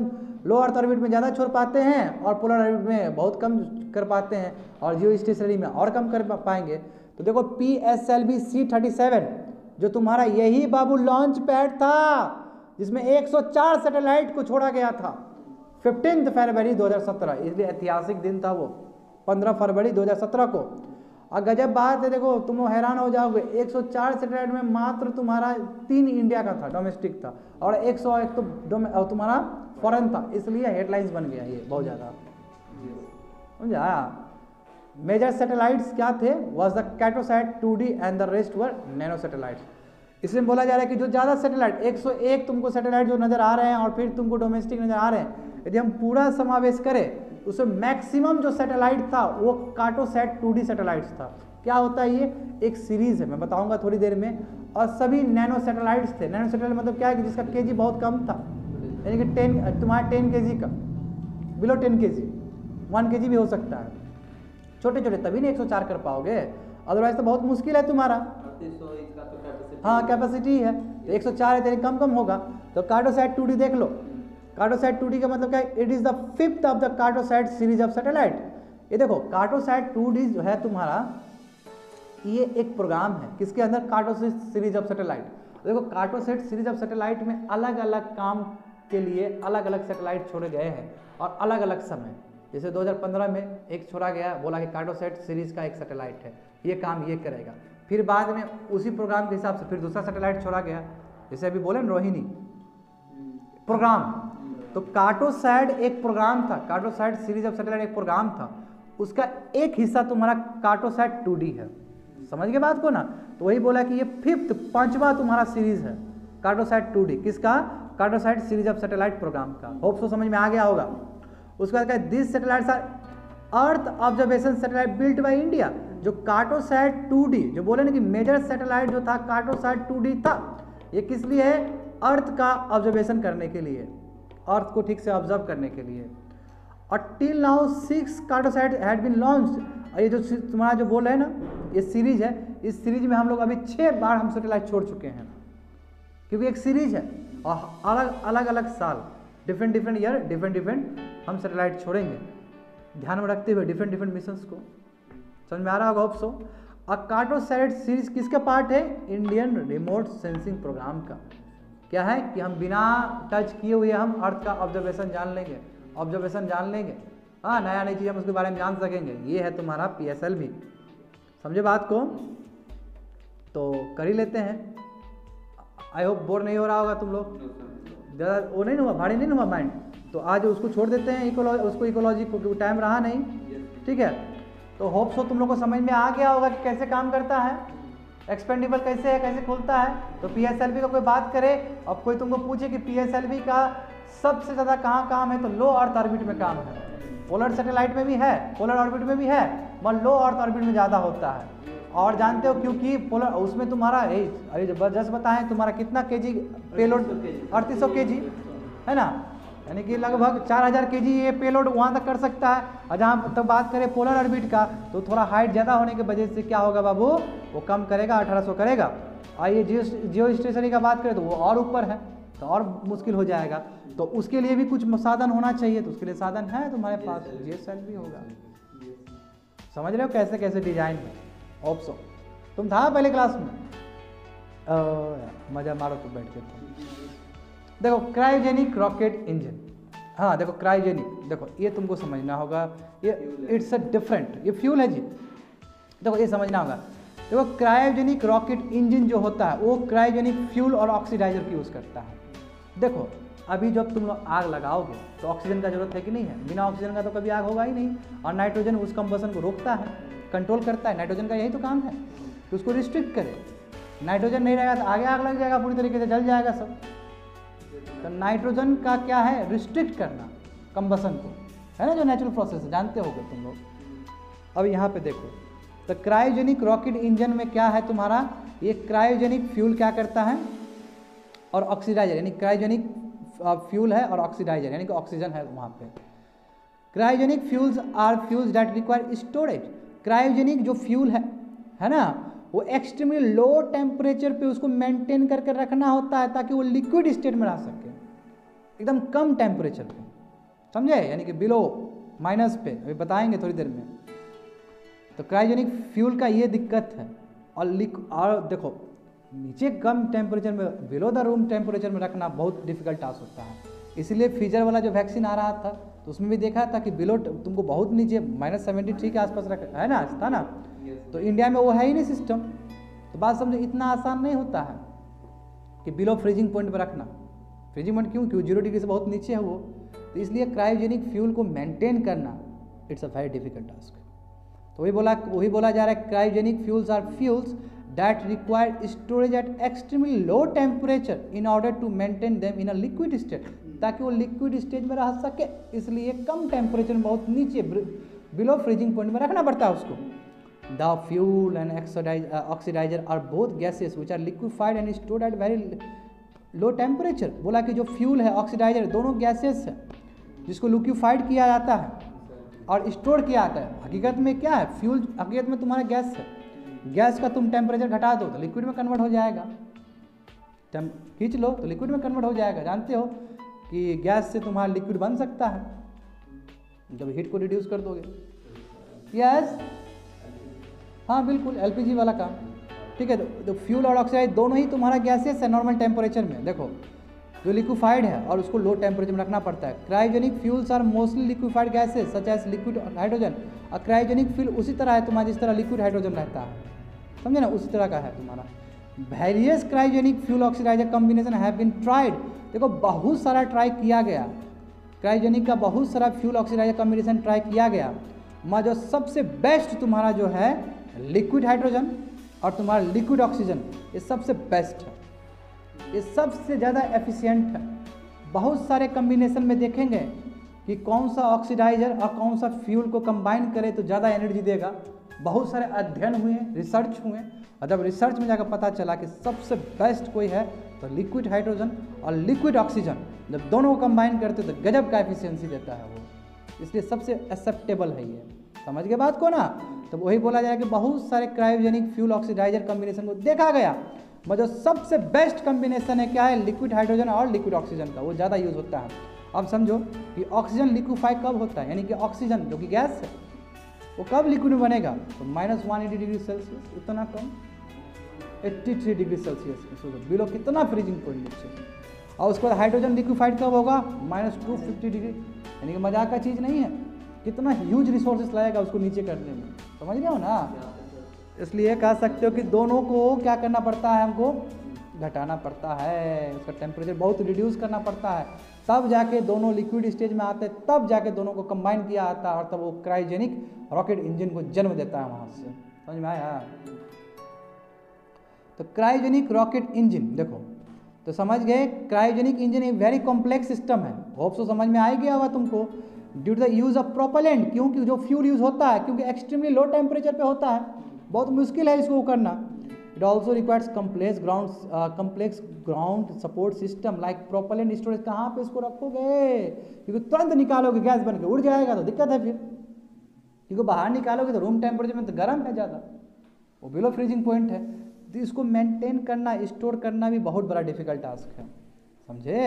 लो अर्थ ऑर्बिट में ज़्यादा छोड़ पाते हैं और पोलर ऑर्बिट में बहुत कम कर पाते हैं और जियो स्टेशनरी में और कम कर पाएँगे। तो देखो P S L V C thirty seven जो तुम्हारा यही बाबू लॉन्च पैड था, जिसमें 104 सैटेलाइट को छोड़ा गया था। फिफ्टीन फरवरी 2017 इसलिए ऐतिहासिक दिन था वो 15 फरवरी 2017 को। और गजब बात है, देखो, तुम हैरान हो जाओगे। 104 सैटेलाइट में मात्र तुम्हारा तीन इंडिया का था, डोमेस्टिक था। और 101 तो तुम्हारा फॉरन था, इसलिए हेडलाइंस बन गया ये, बहुत ज़्यादा। समझा? मेजर सैटेलाइट्स क्या थे? Was the Cartosat two D and the rest were nano satellites इसमें बोला जा रहा है कि जो ज़्यादा सैटेलाइट 101 तुमको सैटेलाइट जो नज़र आ रहे हैं और फिर तुमको डोमेस्टिक नज़र आ रहे हैं, यदि हम पूरा समावेश करें उसमें मैक्सिमम जो सैटेलाइट था वो काटोसैट टू डी सैटेलाइट्स था। क्या होता है ये? एक सीरीज़ है मैं बताऊँगा थोड़ी देर में। और सभी नैनो सैटेलाइट्स थे। नैनो सैटेलाइट मतलब क्या है कि जिसका केजी बहुत कम था? यानी कि टेन तुम्हारा टेन के का बिलो टेन के जी वन के भी हो सकता है। छोटे छोटे तभी नहीं एक सौ चार कर पाओगे। अदरवाइज़ तो बहुत मुश्किल है तुम्हारा। हाँ कैपेसिटी है तो एक सौ चार है तेरे कम कम होगा। तो कार्डोसाइट टू डी देख लो। कार्डोसाइट टू का मतलब क्या है? It is the fifth of the Cartosat series of satellite ये देखो कार्डोसाइट टू जो है तुम्हारा ये एक प्रोग्राम है। किसके अंदर? कार्डोसाइट सीरीज़ ऑफ़ सैटेलाइट देखो कार्टोसेट सीरीज़ ऑफ़ सैटेलाइट में अलग अलग काम के लिए अलग अलग सैटेलाइट छोड़े गए हैं और अलग अलग समय। जैसे 2015 में एक छोड़ा गया बोला कि कार्टोसेट सीरीज़ का एक सैटेलाइट है। ये काम ये करेगा। फिर बाद में उसी प्रोग्राम के हिसाब से फिर दूसरा सैटेलाइट छोड़ा गया। जैसे अभी बोले ना रोहिणी प्रोग्राम तो कार्टोसैट एक प्रोग्राम था कार्टोसैट सीरीज़ ऑफ़ सैटेलाइट एक प्रोग्राम था, उसका एक हिस्सा तुम्हारा कार्टोसैट टू है। समझ गए बात को ना? तो वही बोला कि ये फिफ्थ पांचवा तुम्हारा सीरीज़ है कार्टोसैट टू किसका? Cartosat series of satellite programme का। होप सो समझ में आ गया होगा। उसके बाद this satellites are earth observation satellite built by India जो कार्टोसैट 2D जो बोले ना कि मेजर सैटेलाइट जो था कार्टोसैट 2D था, ये किस लिए है? अर्थ का ऑब्जर्वेशन करने के लिए। अर्थ को ठीक से ऑब्ज़र्व करने के लिए। और till now six Cartosat had been launch ये जो तुम्हारा जो बोल हैं ना, ये सीरीज़ है, इस सीरीज़ में हम लोग अभी छः बार हम सेटेलाइट छोड़ चुके हैं। क्योंकि एक सीरीज़ है, और अलग अलग अलग साल different different year different different हम सेटेलाइट छोड़ेंगे। ध्यान में रखते हुए डिफरेंट डिफरेंट मिशंस को। समझ में आ रहा होगा hope so a Cartosat series किसका पार्ट है? इंडियन रिमोट सेंसिंग प्रोग्राम का। क्या है कि हम बिना टच किए हुए हम अर्थ का ऑब्जर्वेशन जान लेंगे ऑब्जर्वेशन जान लेंगे। हाँ नया नई चीज़ हम उसके बारे में जान सकेंगे। ये है तुम्हारा पी एस एल भी समझे बात को? तो कर ही लेते हैं। आई होप बोर नहीं हो रहा होगा तुम लोग। ज़्यादा वो नहीं हुआ भारी नहीं हुआ माइंड तो आज उसको छोड़ देते हैं इकोलॉजी उसको इकोलॉजी को टाइम रहा नहीं। ठीक है? तो होप्स सो तुम लोग को समझ में आ गया होगा कि कैसे काम करता है। एक्सपेंडिबल कैसे है कैसे खुलता है तो पी का कोई बात करे और कोई तुमको पूछे कि पी का सबसे ज़्यादा कहाँ काम है तो लो अर्थ ऑर्बिट में काम है। पोलर सैटेलाइट में भी है पोलर ऑर्बिट में भी है मगर लो अर्थ ऑर्बिट में ज़्यादा होता है। और जानते हो क्योंकि पोलर उसमें तुम्हारा अरे ज़बरदस्त बताएँ तुम्हारा कितना के जी पेलोड अड़तीस सौ के जी है ना? यानी कि लगभग 4000 के जी ये पेलोड वहाँ तक कर सकता है। और जहाँ तक बात करें पोलर ऑर्बिट का तो थोड़ा हाइट ज़्यादा होने की वजह से क्या होगा बाबू? वो कम करेगा 1800 करेगा। और ये जियो जियो स्टेशनरी का बात करें तो वो और ऊपर है तो और मुश्किल हो जाएगा। तो उसके लिए भी कुछ साधन होना चाहिए तो उसके लिए साधन है, तुम्हारे पास जी भी होगा। समझ रहे हो कैसे कैसे डिज़ाइन है? ऑप्सो तुम था पहले क्लास में? मज़ा मारो तो बैठ के देखो क्रायोजेनिक रॉकेट इंजन हाँ देखो क्रायोजेनिक देखो, ये तुमको समझना होगा, ये इट्स अ डिफरेंट ये फ्यूल है जी। देखो, ये समझना होगा। देखो क्रायोजेनिक रॉकेट इंजन जो होता है, वो क्रायोजेनिक फ्यूल और ऑक्सीडाइजर की यूज़ करता है। देखो, अभी जब तुम लोग आग लगाओगे तो ऑक्सीजन का ज़रूरत है कि नहीं है? बिना ऑक्सीजन का तो कभी आग होगा ही नहीं। और नाइट्रोजन उस कंबसन को रोकता है कंट्रोल करता है। नाइट्रोजन का यही तो काम है। कि उसको रिस्ट्रिक्ट करे। नाइट्रोजन नहीं रहेगा तो आगे आग लग जाएगा, पूरी तरीके से जल जाएगा सब। तो नाइट्रोजन का क्या है? रिस्ट्रिक्ट करना कंबसन को। है ना जो नेचुरल प्रोसेस है? जानते हो तुम लोग। अब यहाँ पे देखो तो क्रायोजेनिक रॉकेट इंजन में क्या है तुम्हारा? ये क्रायोजेनिक फ्यूल क्या करता है? और ऑक्सीडाइजर यानी क्रायोजेनिक फ्यूल है और ऑक्सीडाइजर यानी कि ऑक्सीजन है वहाँ पे। Cryogenic fuels are fuels that require storage cryogenic जो फ्यूल है है ना, वो एक्सट्रीमली लो टेम्परेचर पे उसको मेंटेन करके रखना होता है ताकि वो लिक्विड स्टेट में रह सके। एकदम कम टेम्परेचर पे। समझे? यानी कि बिलो माइनस पे। अभी बताएँगे थोड़ी देर में। तो क्रायोजेनिक फ्यूल का ये दिक्कत है। और लिक और देखो नीचे कम टेम्परेचर में बिलो द रूम टेम्परेचर में रखना बहुत डिफ़िकल्ट टास्क होता है। इसलिए फीजर वाला जो वैक्सीन आ रहा था तो उसमें भी देखा था कि बिलो तुमको बहुत नीचे माइनस सेवेंटी थ्री के आसपास रख है ना? था ना? तो इंडिया में वो है ही नहीं सिस्टम तो बात समझो इतना आसान नहीं होता है कि बिलो फ्रीजिंग पॉइंट पर रखना। फ्रीजिंग पॉइंट क्यों? क्यों ज़ीरो डिग्री से बहुत नीचे है वो। तो इसलिए क्रायोजेनिक फ्यूल को मेंटेन करना it's a very difficult task तो वही बोला वही बोला जा रहा है cryogenic fuels are fuels that require storage at extremely low temperature in order to maintain them in a liquid state. ताकि वो लिक्विड स्टेज में रह सके, इसलिए कम टेम्परेचर में बहुत नीचे बिलो फ्रीजिंग पॉइंट में रखना पड़ता है उसको। The fuel and oxidizer are both gases which are liquefied and stored at very low temperature बोला कि जो फ्यूल है ऑक्सीडाइजर दोनों गैसेस है, जिसको लिक्विफाइड किया जाता है और स्टोर किया जाता है। हकीकत में क्या है? फ्यूल हकीकत में तुम्हारा गैस है। गैस का तुम टेम्परेचर घटा दो तो लिक्विड में कन्वर्ट हो जाएगा। खींच लो तो लिक्विड में कन्वर्ट हो जाएगा। जानते हो कि गैस से तुम्हारा लिक्विड बन सकता है, जब हीट को रिड्यूस कर दोगे। यस हाँ बिल्कुल एलपीजी वाला काम। ठीक है तो फ्यूल और ऑक्सीडाइज दोनों ही तुम्हारा गैसेस है नॉर्मल टेम्परेचर में। देखो, जो लिक्विफाइड है और उसको लो टेम्परेचर में रखना पड़ता है। Cryogenic fuels are mostly liquefied gases such as liquid hydrogen और क्रायोजेनिक फ्यूल उसी तरह है तुम्हारा, जिस तरह लिक्विड हाइड्रोजन रहता है। समझे ना? उसी तरह का है तुम्हारा। Various cryogenic fuel oxidizer combination have been tried देखो, बहुत सारा ट्राई किया गया। क्रायोजेनिक का बहुत सारा फ्यूल ऑक्सीडाइजर कॉम्बिनेशन ट्राई किया गया। मैं जो सबसे बेस्ट तुम्हारा जो है लिक्विड हाइड्रोजन और तुम्हारा लिक्विड ऑक्सीजन ये सबसे बेस्ट है। ये सबसे ज़्यादा एफिशिएंट है। बहुत सारे कम्बिनेशन में देखेंगे कि कौन सा ऑक्सीडाइजर और कौन सा फ्यूल को कंबाइन करे तो ज़्यादा एनर्जी देगा। बहुत सारे अध्ययन हुए रिसर्च हुए और जब रिसर्च में जाकर पता चला कि सबसे बेस्ट कोई है तो लिक्विड हाइड्रोजन और लिक्विड ऑक्सीजन जब दोनों को कंबाइन करते तो गजब का एफिशिएंसी देता है वो। इसलिए सबसे एक्सेप्टेबल है ये। समझ गए बात को ना? तो वही बोला जाए कि बहुत सारे क्रायोजेनिक फ्यूल ऑक्सीडाइजर कम्बिनेशन को देखा गया। जो सबसे बेस्ट कॉम्बिनेशन है, क्या है? लिक्विड हाइड्रोजन और लिक्विड ऑक्सीजन का, वो ज़्यादा यूज़ होता है। अब समझो कि ऑक्सीजन लिक्विफाई कब होता है? यानी कि ऑक्सीजन जो कि गैस है, वो कब लिक्विड में बनेगा? तो minus one eighty degree Celsius इतना कम? एट्टी थ्री डिग्री सेल्सियस में सोचो बिलो कितना फ्रीजिंग पॉइंट नीचे और उसके बाद हाइड्रोजन लिक्विफाइड कब होगा? माइनस टू फिफ्टी डिग्री यानी कि मज़ाक का चीज़ नहीं है। कितना ह्यूज रिसोर्सेस लगेगा उसको नीचे करने में? समझ रहे हो ना? इसलिए कह सकते हो कि दोनों को क्या करना पड़ता है हमको? घटाना पड़ता है, उसका टेम्परेचर बहुत रिड्यूस करना पड़ता है। तब जाके दोनों लिक्विड स्टेज में आते, तब जाके दोनों को कंबाइन किया आता है और तब वो क्रायोजेनिक रॉकेट इंजन को जन्म देता है वहाँ से। समझ में आया? तो क्रायोजेनिक रॉकेट इंजन देखो तो समझ गए? क्रायोजेनिक इंजन एक वेरी कॉम्प्लेक्स सिस्टम है। होप सो समझ में आ गया होगा तुमको? Due to the use of propellant क्योंकि जो फ्यूल यूज़ होता है, क्योंकि एक्सट्रीमली लो टेम्परेचर पे होता है, बहुत मुश्किल है इसको करना। It also requires complex ground complex ground support system like propellant storage कहाँ पे इसको रखोगे? क्योंकि तुरंत निकालोगे, गैस बन के उड़ जाएगा तो दिक्कत है फिर। क्योंकि बाहर निकालोगे तो रूम टेम्परेचर में तो गर्म है ज़्यादा। वो बिलो फ्रीजिंग पॉइंट है। तो इसको मेंटेन करना स्टोर करना भी बहुत बड़ा डिफ़िकल्ट टास्क है। समझे?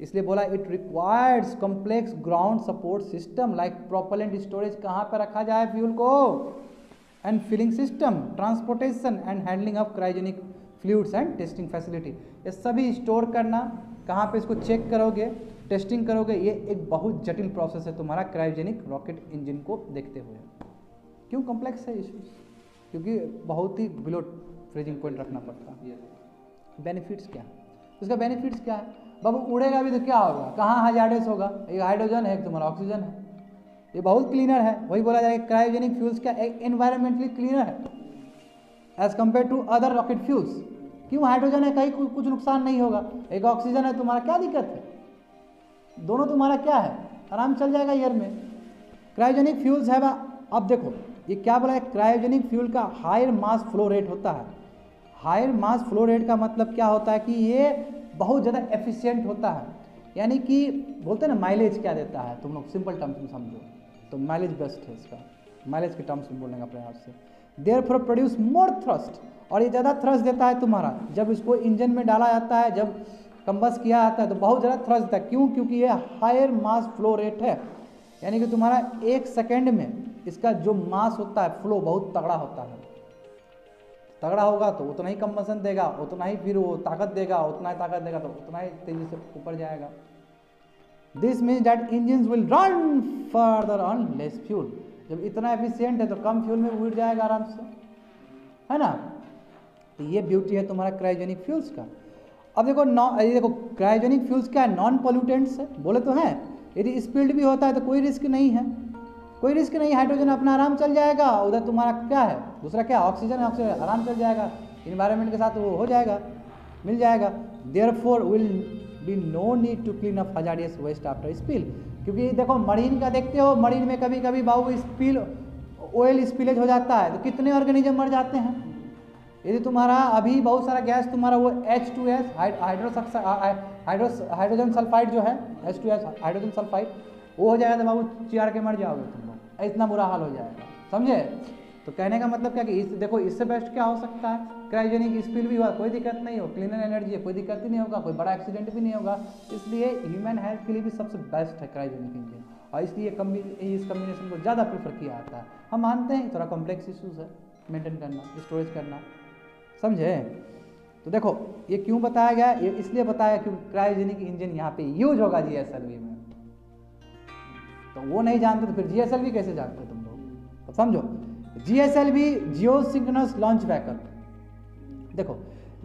इसलिए बोला it requires complex ground support system like propellant storage कहाँ पर रखा जाए फ्यूल को? And filling system transportation and handling of cryogenic fluids and testing facility ये सभी स्टोर करना कहाँ पे इसको चेक करोगे टेस्टिंग करोगे ये एक बहुत जटिल प्रोसेस है तुम्हारा क्रायोजेनिक रॉकेट इंजन को देखते हुए। क्यों कॉम्प्लेक्स है इशूज क्योंकि बहुत ही बिलो फ्रीजिंग पॉइंट रखना पड़ता। है बेनिफिट्स क्या? उसका बेनिफिट्स क्या है? बाबू, उड़ेगा भी तो क्या होगा? कहाँ हाइजाइडस होगा? एक हाइड्रोजन है, एक तुम्हारा ऑक्सीजन है। ये बहुत क्लीनर है। वही बोला जाएगा क्रायोजेनिक फ्यूल्स क्या एक एनवायरमेंटली क्लीनर है? As compare to other rocket fuels क्यों? हाइड्रोजन है, कहीं कुछ नुकसान नहीं होगा। एक ऑक्सीजन है, तुम्हारा क्या दिक्कत है? दोनों तुम्हारा क्या है? आराम चल जाएगा ईयर में। क्रायोजेनिक फ्यूल्स है अब देखो, ये क्या बोला है? क्रायोजेनिक फ्यूल का हायर मास फ्लो रेट होता है। हायर मास फ्लो रेट का मतलब क्या होता है कि ये बहुत ज़्यादा एफिशिएंट होता है। यानी कि बोलते हैं ना माइलेज क्या देता है? तुम लोग सिंपल टर्म्स में समझो। तो माइलेज बेस्ट है इसका। माइलेज के टर्म्स में बोलने का प्रयास से। Therefore produce more thrust और ये ज़्यादा थ्रस्ट देता है तुम्हारा। जब इसको इंजन में डाला जाता है, जब कंबस किया जाता है तो बहुत ज़्यादा थ्रस्ट देता है। क्यों? क्योंकि ये हायर मास फ्लो रेट है। यानी कि तुम्हारा एक सेकेंड में इसका जो मास होता है फ्लो बहुत तगड़ा होता है। तगड़ा होगा तो उतना ही कंबसन देगा, उतना ही फिर वो ताकत देगा, उतना ही ताकत देगा तो उतना ही तेज़ी से ऊपर जाएगा। This means that engine will run further on less fuel जब इतना एफिशिएंट है तो कम फ्यूल में उड़ जाएगा आराम से। है ना? तो ये ब्यूटी है तुम्हारा क्रायोजेनिक फ्यूल्स का। अब देखो नॉ ये देखो क्रायोजेनिक फ्यूल्स क्या है? नॉन पोल्यूटेंट्स है। बोले तो हैं। यदि स्पीड भी होता है तो कोई रिस्क नहीं है। कोई रिस्क नहीं, हाइड्रोजन अपना आराम चल जाएगा। उधर तुम्हारा क्या है? दूसरा क्या ऑक्सीजन है? ऑक्सीजन आराम चल जाएगा। इन्वायरमेंट के साथ वो हो जाएगा, मिल जाएगा। Therefore will be no need to clean up hazardous waste after spill क्योंकि देखो मरीन का देखते हो मरीन में कभी कभी बाबू स्पिल ऑयल स्पिलेज हो जाता है। तो कितने ऑर्गेनिज्म मर जाते हैं? यदि तुम्हारा, अभी बहुत सारा गैस तुम्हारा वो H two S hydrogen sulphide जो है H two S hydrogen sulphide वो हो जाएगा तो बाबू चियार के मर जाओगे तुम लोग। इतना बुरा हाल हो जाएगा। समझे? तो कहने का मतलब क्या कि इस, देखो, इससे बेस्ट क्या हो सकता है? क्रायोजेनिक स्पिल भी हुआ, कोई दिक्कत नहीं हो। क्लीनर एनर्जी है, कोई दिक्कत ही नहीं होगा, कोई बड़ा एक्सीडेंट भी नहीं होगा। इसलिए ह्यूमन हेल्थ के लिए भी सबसे बेस्ट है क्रायोजेनिक इंजन और इसलिए इस कम्बिनेशन को ज़्यादा प्रेफर किया जाता है। हम मानते हैं, थोड़ा कॉम्प्लेक्स इशूज़ है मेंटेन करना स्टोरेज करना। समझे? तो देखो, ये क्यों बताया गया? ये इसलिए बताया क्योंकि क्रायोजेनिक इंजन यहाँ पे यूज़ होगा जीएसएलवी में। तो वो नहीं जानते तो फिर जीएसएलवी कैसे जानते तुम लोग? तो समझो GSLV geosynchronous launch vehicle देखो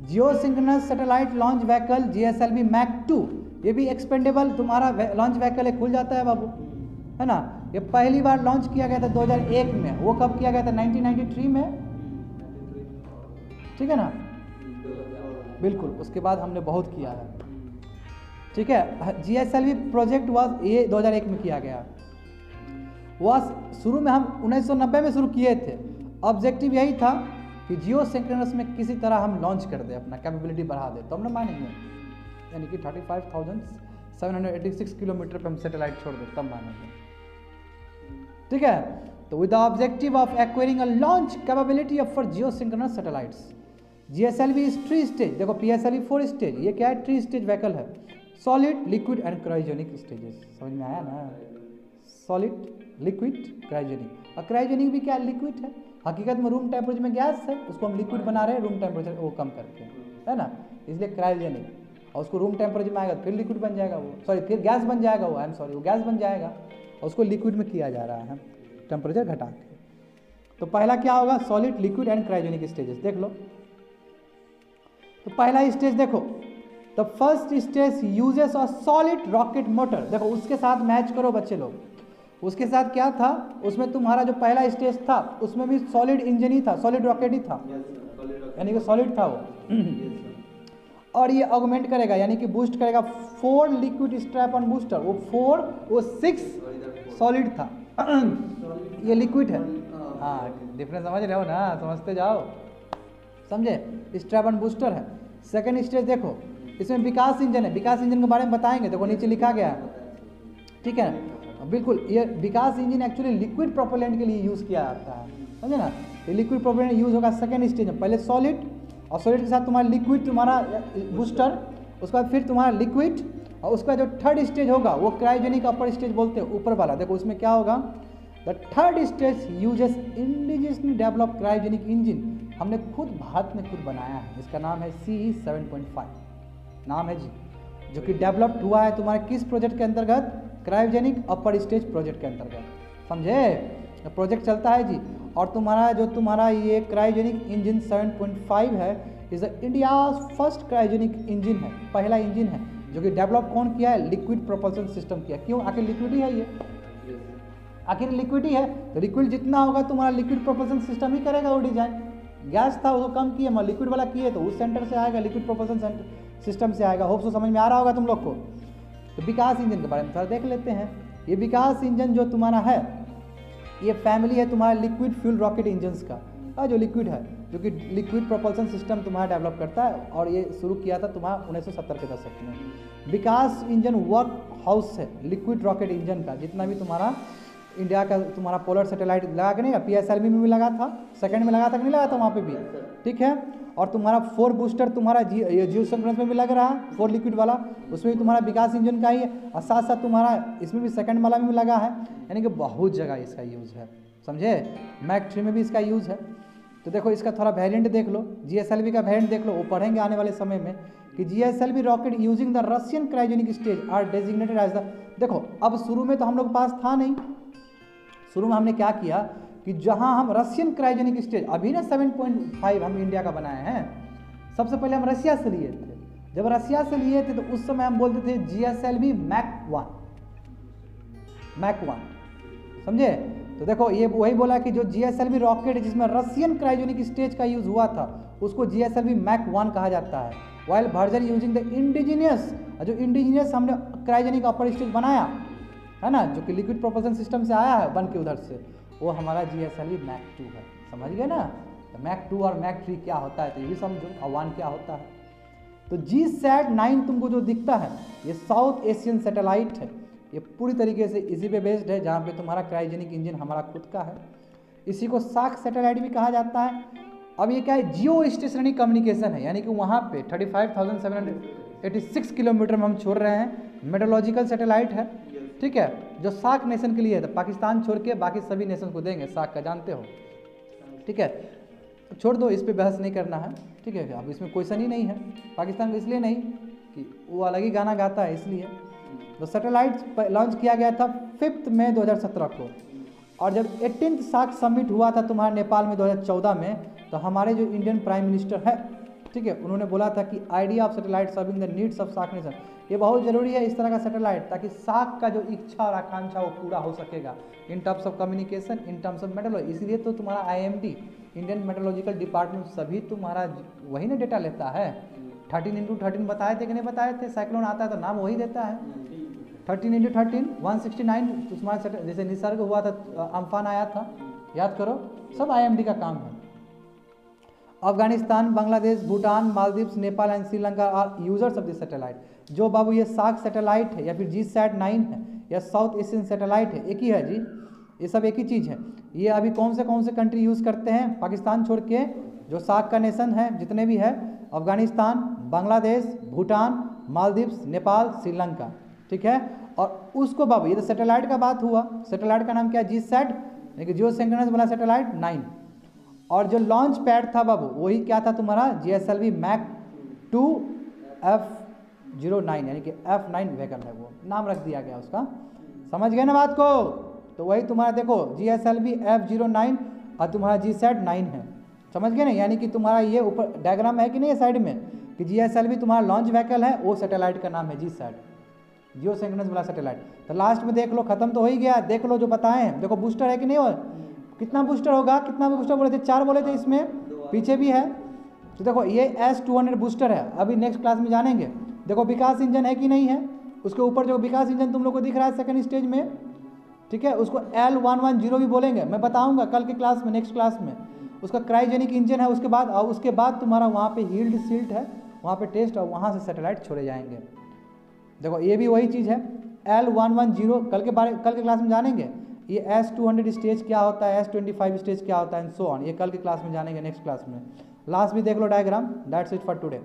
geosynchronous satellite launch vehicle GSLV mark two ये भी एक्सपेंडेबल तुम्हारा लॉन्च व्हीकल है खुल जाता है बाबू, है ना? ये पहली बार लॉन्च किया गया था 2001 में, वो कब किया गया था? 1993 में? ठीक है ना? बिल्कुल, उसके बाद हमने बहुत किया है। ठीक है जीएसएलवी प्रोजेक्ट वाज ये 2001 में किया गया। वह शुरू में हम 1990 में शुरू किए थे। ऑब्जेक्टिव यही था कि जियो सिंक्रोनस में किसी तरह हम लॉन्च कर दें, अपना कैपेबिलिटी बढ़ा दें। तो हमने मानेंगे यानी कि thirty five thousand seven hundred eighty six kilometre पर हम सेटेलाइट छोड़ दे, तब मानेंगे ठीक है? तो with the objective of acquiring a launch capability of for geosynchronous satellites GSLV is three stage देखो P S L V four stage ये क्या है? थ्री स्टेज व्हीकल है। Solid liquid and cryogenic stages समझ में आया ना? Solid liquid cryogenic. और क्रायोजेनिक भी क्या लिक्विड है? हकीकत में रूम टेम्परेचर में गैस है, उसको हम लिक्विड बना रहे हैं रूम टेम्परेचर वो कम करके है ना? इसलिए क्रायोजेनिक और उसको रूम टेम्परेचर में आएगा, फिर लिक्विड बन जाएगा वो। सॉरी फिर गैस बन जाएगा वो आई एम सॉरी वो गैस बन जाएगा। और उसको लिक्विड में किया जा रहा है टेम्परेचर घटा के। तो पहला क्या होगा? Solid liquid and cryogenic stages देख लो। तो पहला स्टेज देखो। The first stage uses of solid rocket motor देखो, उसके साथ मैच करो बच्चे लोग। उसके साथ क्या था? उसमें तुम्हारा जो पहला स्टेज था उसमें भी सॉलिड इंजन ही था सॉलिड रॉकेट ही था। यानी कि सॉलिड था वो। और ये ऑगमेंट करेगा यानी कि बूस्ट करेगा। Four liquid strap on booster वो फोर वो सिक्स सॉलिड था। ये लिक्विड है। हाँ. डिफरेंस समझ रहे हो ना? समझते जाओ। समझे? स्ट्रैप ऑन बूस्टर है। सेकेंड स्टेज देखो। इसमें विकास इंजन है। विकास इंजन के बारे में बताएँगे। देखो नीचे लिखा गया है। ठीक है? बिल्कुल, ये Vikas engine actually liquid propellant के लिए यूज़ किया जाता है, समझे ना? ये लिक्विड प्रोपेलेंट यूज़ होगा सेकेंड स्टेज में। पहले सॉलिड और सॉलिड के साथ तुम्हारा लिक्विड तुम्हारा बूस्टर उसके बाद फिर तुम्हारा लिक्विड और उसका जो थर्ड स्टेज होगा, वो क्रायोजेनिक अपर स्टेज बोलते हैं, ऊपर वाला। देखो, उसमें क्या होगा? The third stage uses indigenously develop cryogenic engine हमने खुद, भारत में खुद बनाया है। इसका नाम है सी सेवन पॉइंट फाइव नाम है जी, जो कि डेवलप्ड हुआ है तुम्हारे किस प्रोजेक्ट के अंतर्गत? क्रायोजेनिक अपर स्टेज प्रोजेक्ट के अंतर्गत। समझे? प्रोजेक्ट चलता है जी। और तुम्हारा, जो तुम्हारा ये क्रायोजेनिक इंजन 7.5 है is India first cryogenic engine है, पहला इंजन है, जो कि डेवलप कौन किया है? लिक्विड प्रोपल्सन सिस्टम किया क्यों? आखिर लिक्विड ही है ये। आखिर लिक्विड ही है। तो लिक्विड जितना होगा, तुम्हारा लिक्विड प्रोपल्सन सिस्टम ही करेगा वो डिज़ाइन गैस था उसको कम किए मैं लिक्विड वाला किए तो उस सेंटर से आएगा लिक्विड प्रोपल्सन सेंटर सिस्टम से आएगा। होप सो समझ में आ रहा होगा तुम लोग को? तो विकास इंजन के बारे में थोड़ा देख लेते हैं। ये विकास इंजन जो तुम्हारा है, ये फैमिली है तुम्हारे लिक्विड फ्यूल रॉकेट इंजन का। और जो लिक्विड है, जो कि लिक्विड प्रोपल्सन सिस्टम तुम्हारा डेवलप करता है और ये शुरू किया था तुम्हारा उन्नीस सौ सत्तर के दशक में। विकास इंजन वर्क हाउस है लिक्विड रॉकेट इंजन का, जितना भी तुम्हारा इंडिया का तुम्हारा पोलर सैटेलाइट लगा के नहीं? पी एस में भी लगा था? सेकंड में लगा था कि नहीं लगा था वहाँ पे भी? ठीक है? और तुम्हारा फोर बूस्टर तुम्हारा जी जियो संक्रमण में भी लग रहा है फोर लिक्विड वाला। उसमें भी तुम्हारा विकास इंजन का ही है। और साथ साथ तुम्हारा इसमें भी सेकंड वाला भी लगा है। यानी कि बहुत जगह इसका यूज़ है। समझे? मैक थ्री में भी इसका यूज़ है। तो देखो, इसका थोड़ा वेरिएंट देख लो। जीएसएलवी का वेरिएंट देख लो। वो पढ़ेंगे आने वाले समय में कि GSLV rocket using the Russian cryogenic stage are designated as the देखो, अब शुरू में तो हम लोग पास था नहीं। शुरू में हमने क्या किया कि जहाँ हम रशियन क्रायोजेनिक स्टेज, अभी ना 7.5 हम इंडिया का बनाए हैं, सबसे पहले हम रशिया से लिए थे। जब रशिया से लिए थे तो उस समय हम बोलते थे G S L V mark one mark one समझे? तो देखो, ये वही बोला कि जो G S L V rocket जिसमें रशियन क्रायोजेनिक स्टेज का यूज़ हुआ था, उसको G S L V mark one कहा जाता है। While version using the indigenous जो इंडिजीनियस हमने क्रायोजेनिक अपर स्टेज बनाया है ना, जो कि लिक्विड प्रोपल्सन सिस्टम से आया है, बन के उधर से। वो हमारा G S L E mark two है। समझ गए ना? तो मैक टू और मैक थ्री क्या होता है? तो ये समझो और वन क्या होता है? तो जी सैट नाइन तुमको जो दिखता है, ये साउथ एशियन सैटेलाइट है। ये पूरी तरीके से इसी पे बेस्ड है, जहाँ पे तुम्हारा क्राइजेनिक इंजन हमारा खुद का है। इसी को साक सैटेलाइट भी कहा जाता है। अब ये क्या है? जियो स्टेशनरी कम्युनिकेशन है। यानी कि वहाँ पे thirty five thousand seven hundred eighty six kilometre में हम छोड़ रहे हैं। मेट्रोलॉजिकल सैटेलाइट है। ठीक है? जो साक नेशन के लिए है तो पाकिस्तान छोड़ के बाकी सभी नेशन को देंगे साक का जानते हो। ठीक है? छोड़ दो, इस पर बहस नहीं करना है। ठीक है? अब इसमें क्वेश्चन ही नहीं है। पाकिस्तान को इसलिए नहीं कि वो अलग ही गाना गाता है, इसलिए। तो सैटेलाइट लॉन्च किया गया था फिफ्थ मई 2017 को। और जब एटीन साख समिट हुआ था तुम्हारे नेपाल में 2014 में तो हमारे जो इंडियन प्राइम मिनिस्टर है ठीक है, उन्होंने बोला था कि idea of satellite serving the needs of साक नेशन ये बहुत ज़रूरी है इस तरह का सैटेलाइट ताकि साक का जो इच्छा और आकांक्षा वो पूरा हो सकेगा। In terms of communication in terms of meteorology इसलिए तो तुम्हारा आईएमडी इंडियन मेटोलॉजिकल डिपार्टमेंट सभी तुम्हारा वही ना डेटा लेता है। थर्टीन इंटू थर्टीन बताए थे कि नहीं बताए थे? साइक्लोन आता है तो नाम वही देता है। Thirteen into thirteen one sixty nine तुम्हारा जैसे निसर्ग हुआ था अम्फान आया था, याद करो, सब आईएमडी का काम है। Afghanistan, Bangladesh, Bhutan, Maldives, Nepal and Sri Lanka are users of this satellite जो बाबू, ये साग सैटेलाइट है या फिर जी सैट नाइन है या साउथ एशियन सैटेलाइट है, एक ही है जी। ये सब एक ही चीज़ है। ये अभी कौन से कौन से कंट्री यूज़ करते हैं? पाकिस्तान छोड़ के, जो साग का नेशन है, जितने भी है, अफ़गानिस्तान, बांग्लादेश, भूटान, मालदीव्स, नेपाल, श्रीलंका। ठीक है? और उसको बाबू, ये तो सैटेलाइट का बात हुआ। सैटेलाइट का नाम क्या जी सैट जियो सेंक्रोनस वाला सैटेलाइट नाइन और जो लॉन्च पैड था बाबू, वही क्या था तुम्हारा? G S L V mark two F zero nine यानी कि एफ़ नाइन वैगन है वो। नाम रख दिया गया उसका। समझ गए ना बात को? तो वही तुम्हारा देखो G S L V F zero nine और तुम्हारा जी सेट नाइन है। समझ गए ना? यानी कि तुम्हारा ये ऊपर डायग्राम है कि नहीं साइड में? कि जी एस एल वी तुम्हारा लॉन्च व्हीकल है, वो सैटेलाइट का नाम है जी सेट जियो सेंगनेस वाला सैटेलाइट तो लास्ट में देख लो, खत्म तो हो ही गया। देख लो जो बताएँ देखो बूस्टर है कि नहीं हो कितना बूस्टर होगा? कितना बूस्टर बोले थे? चार बोले थे इसमें। पीछे भी है। तो देखो, ये एस टू हंड्रेड बूस्टर है। अभी नेक्स्ट क्लास में जानेंगे। देखो, विकास इंजन है कि नहीं है? उसके ऊपर जो विकास इंजन तुम लोग को दिख रहा है सेकंड स्टेज में, ठीक है? उसको एल वन वन ज़ीरो भी बोलेंगे। मैं बताऊँगा कल के क्लास में नेक्स्ट क्लास में। उसका क्राइजेनिक इंजन है, उसके बाद, और उसके बाद तुम्हारा वहाँ पे हील्ड सील्ट है। वहाँ पे टेस्ट और वहाँ से सैटेलाइट छोड़े जाएँगे। देखो, ये भी वही चीज़ है। एल वन वन ज़ीरो कल के बारे, कल के क्लास में जानेंगे। ये एस टू हंड्रेड स्टेज क्या होता है एस ट्वेंटी फाइव स्टेज क्या होता है एंड सो ऑन ये कल के क्लास में जानेंगे नेक्स्ट क्लास में. लास्ट भी देख लो diagram that's it for today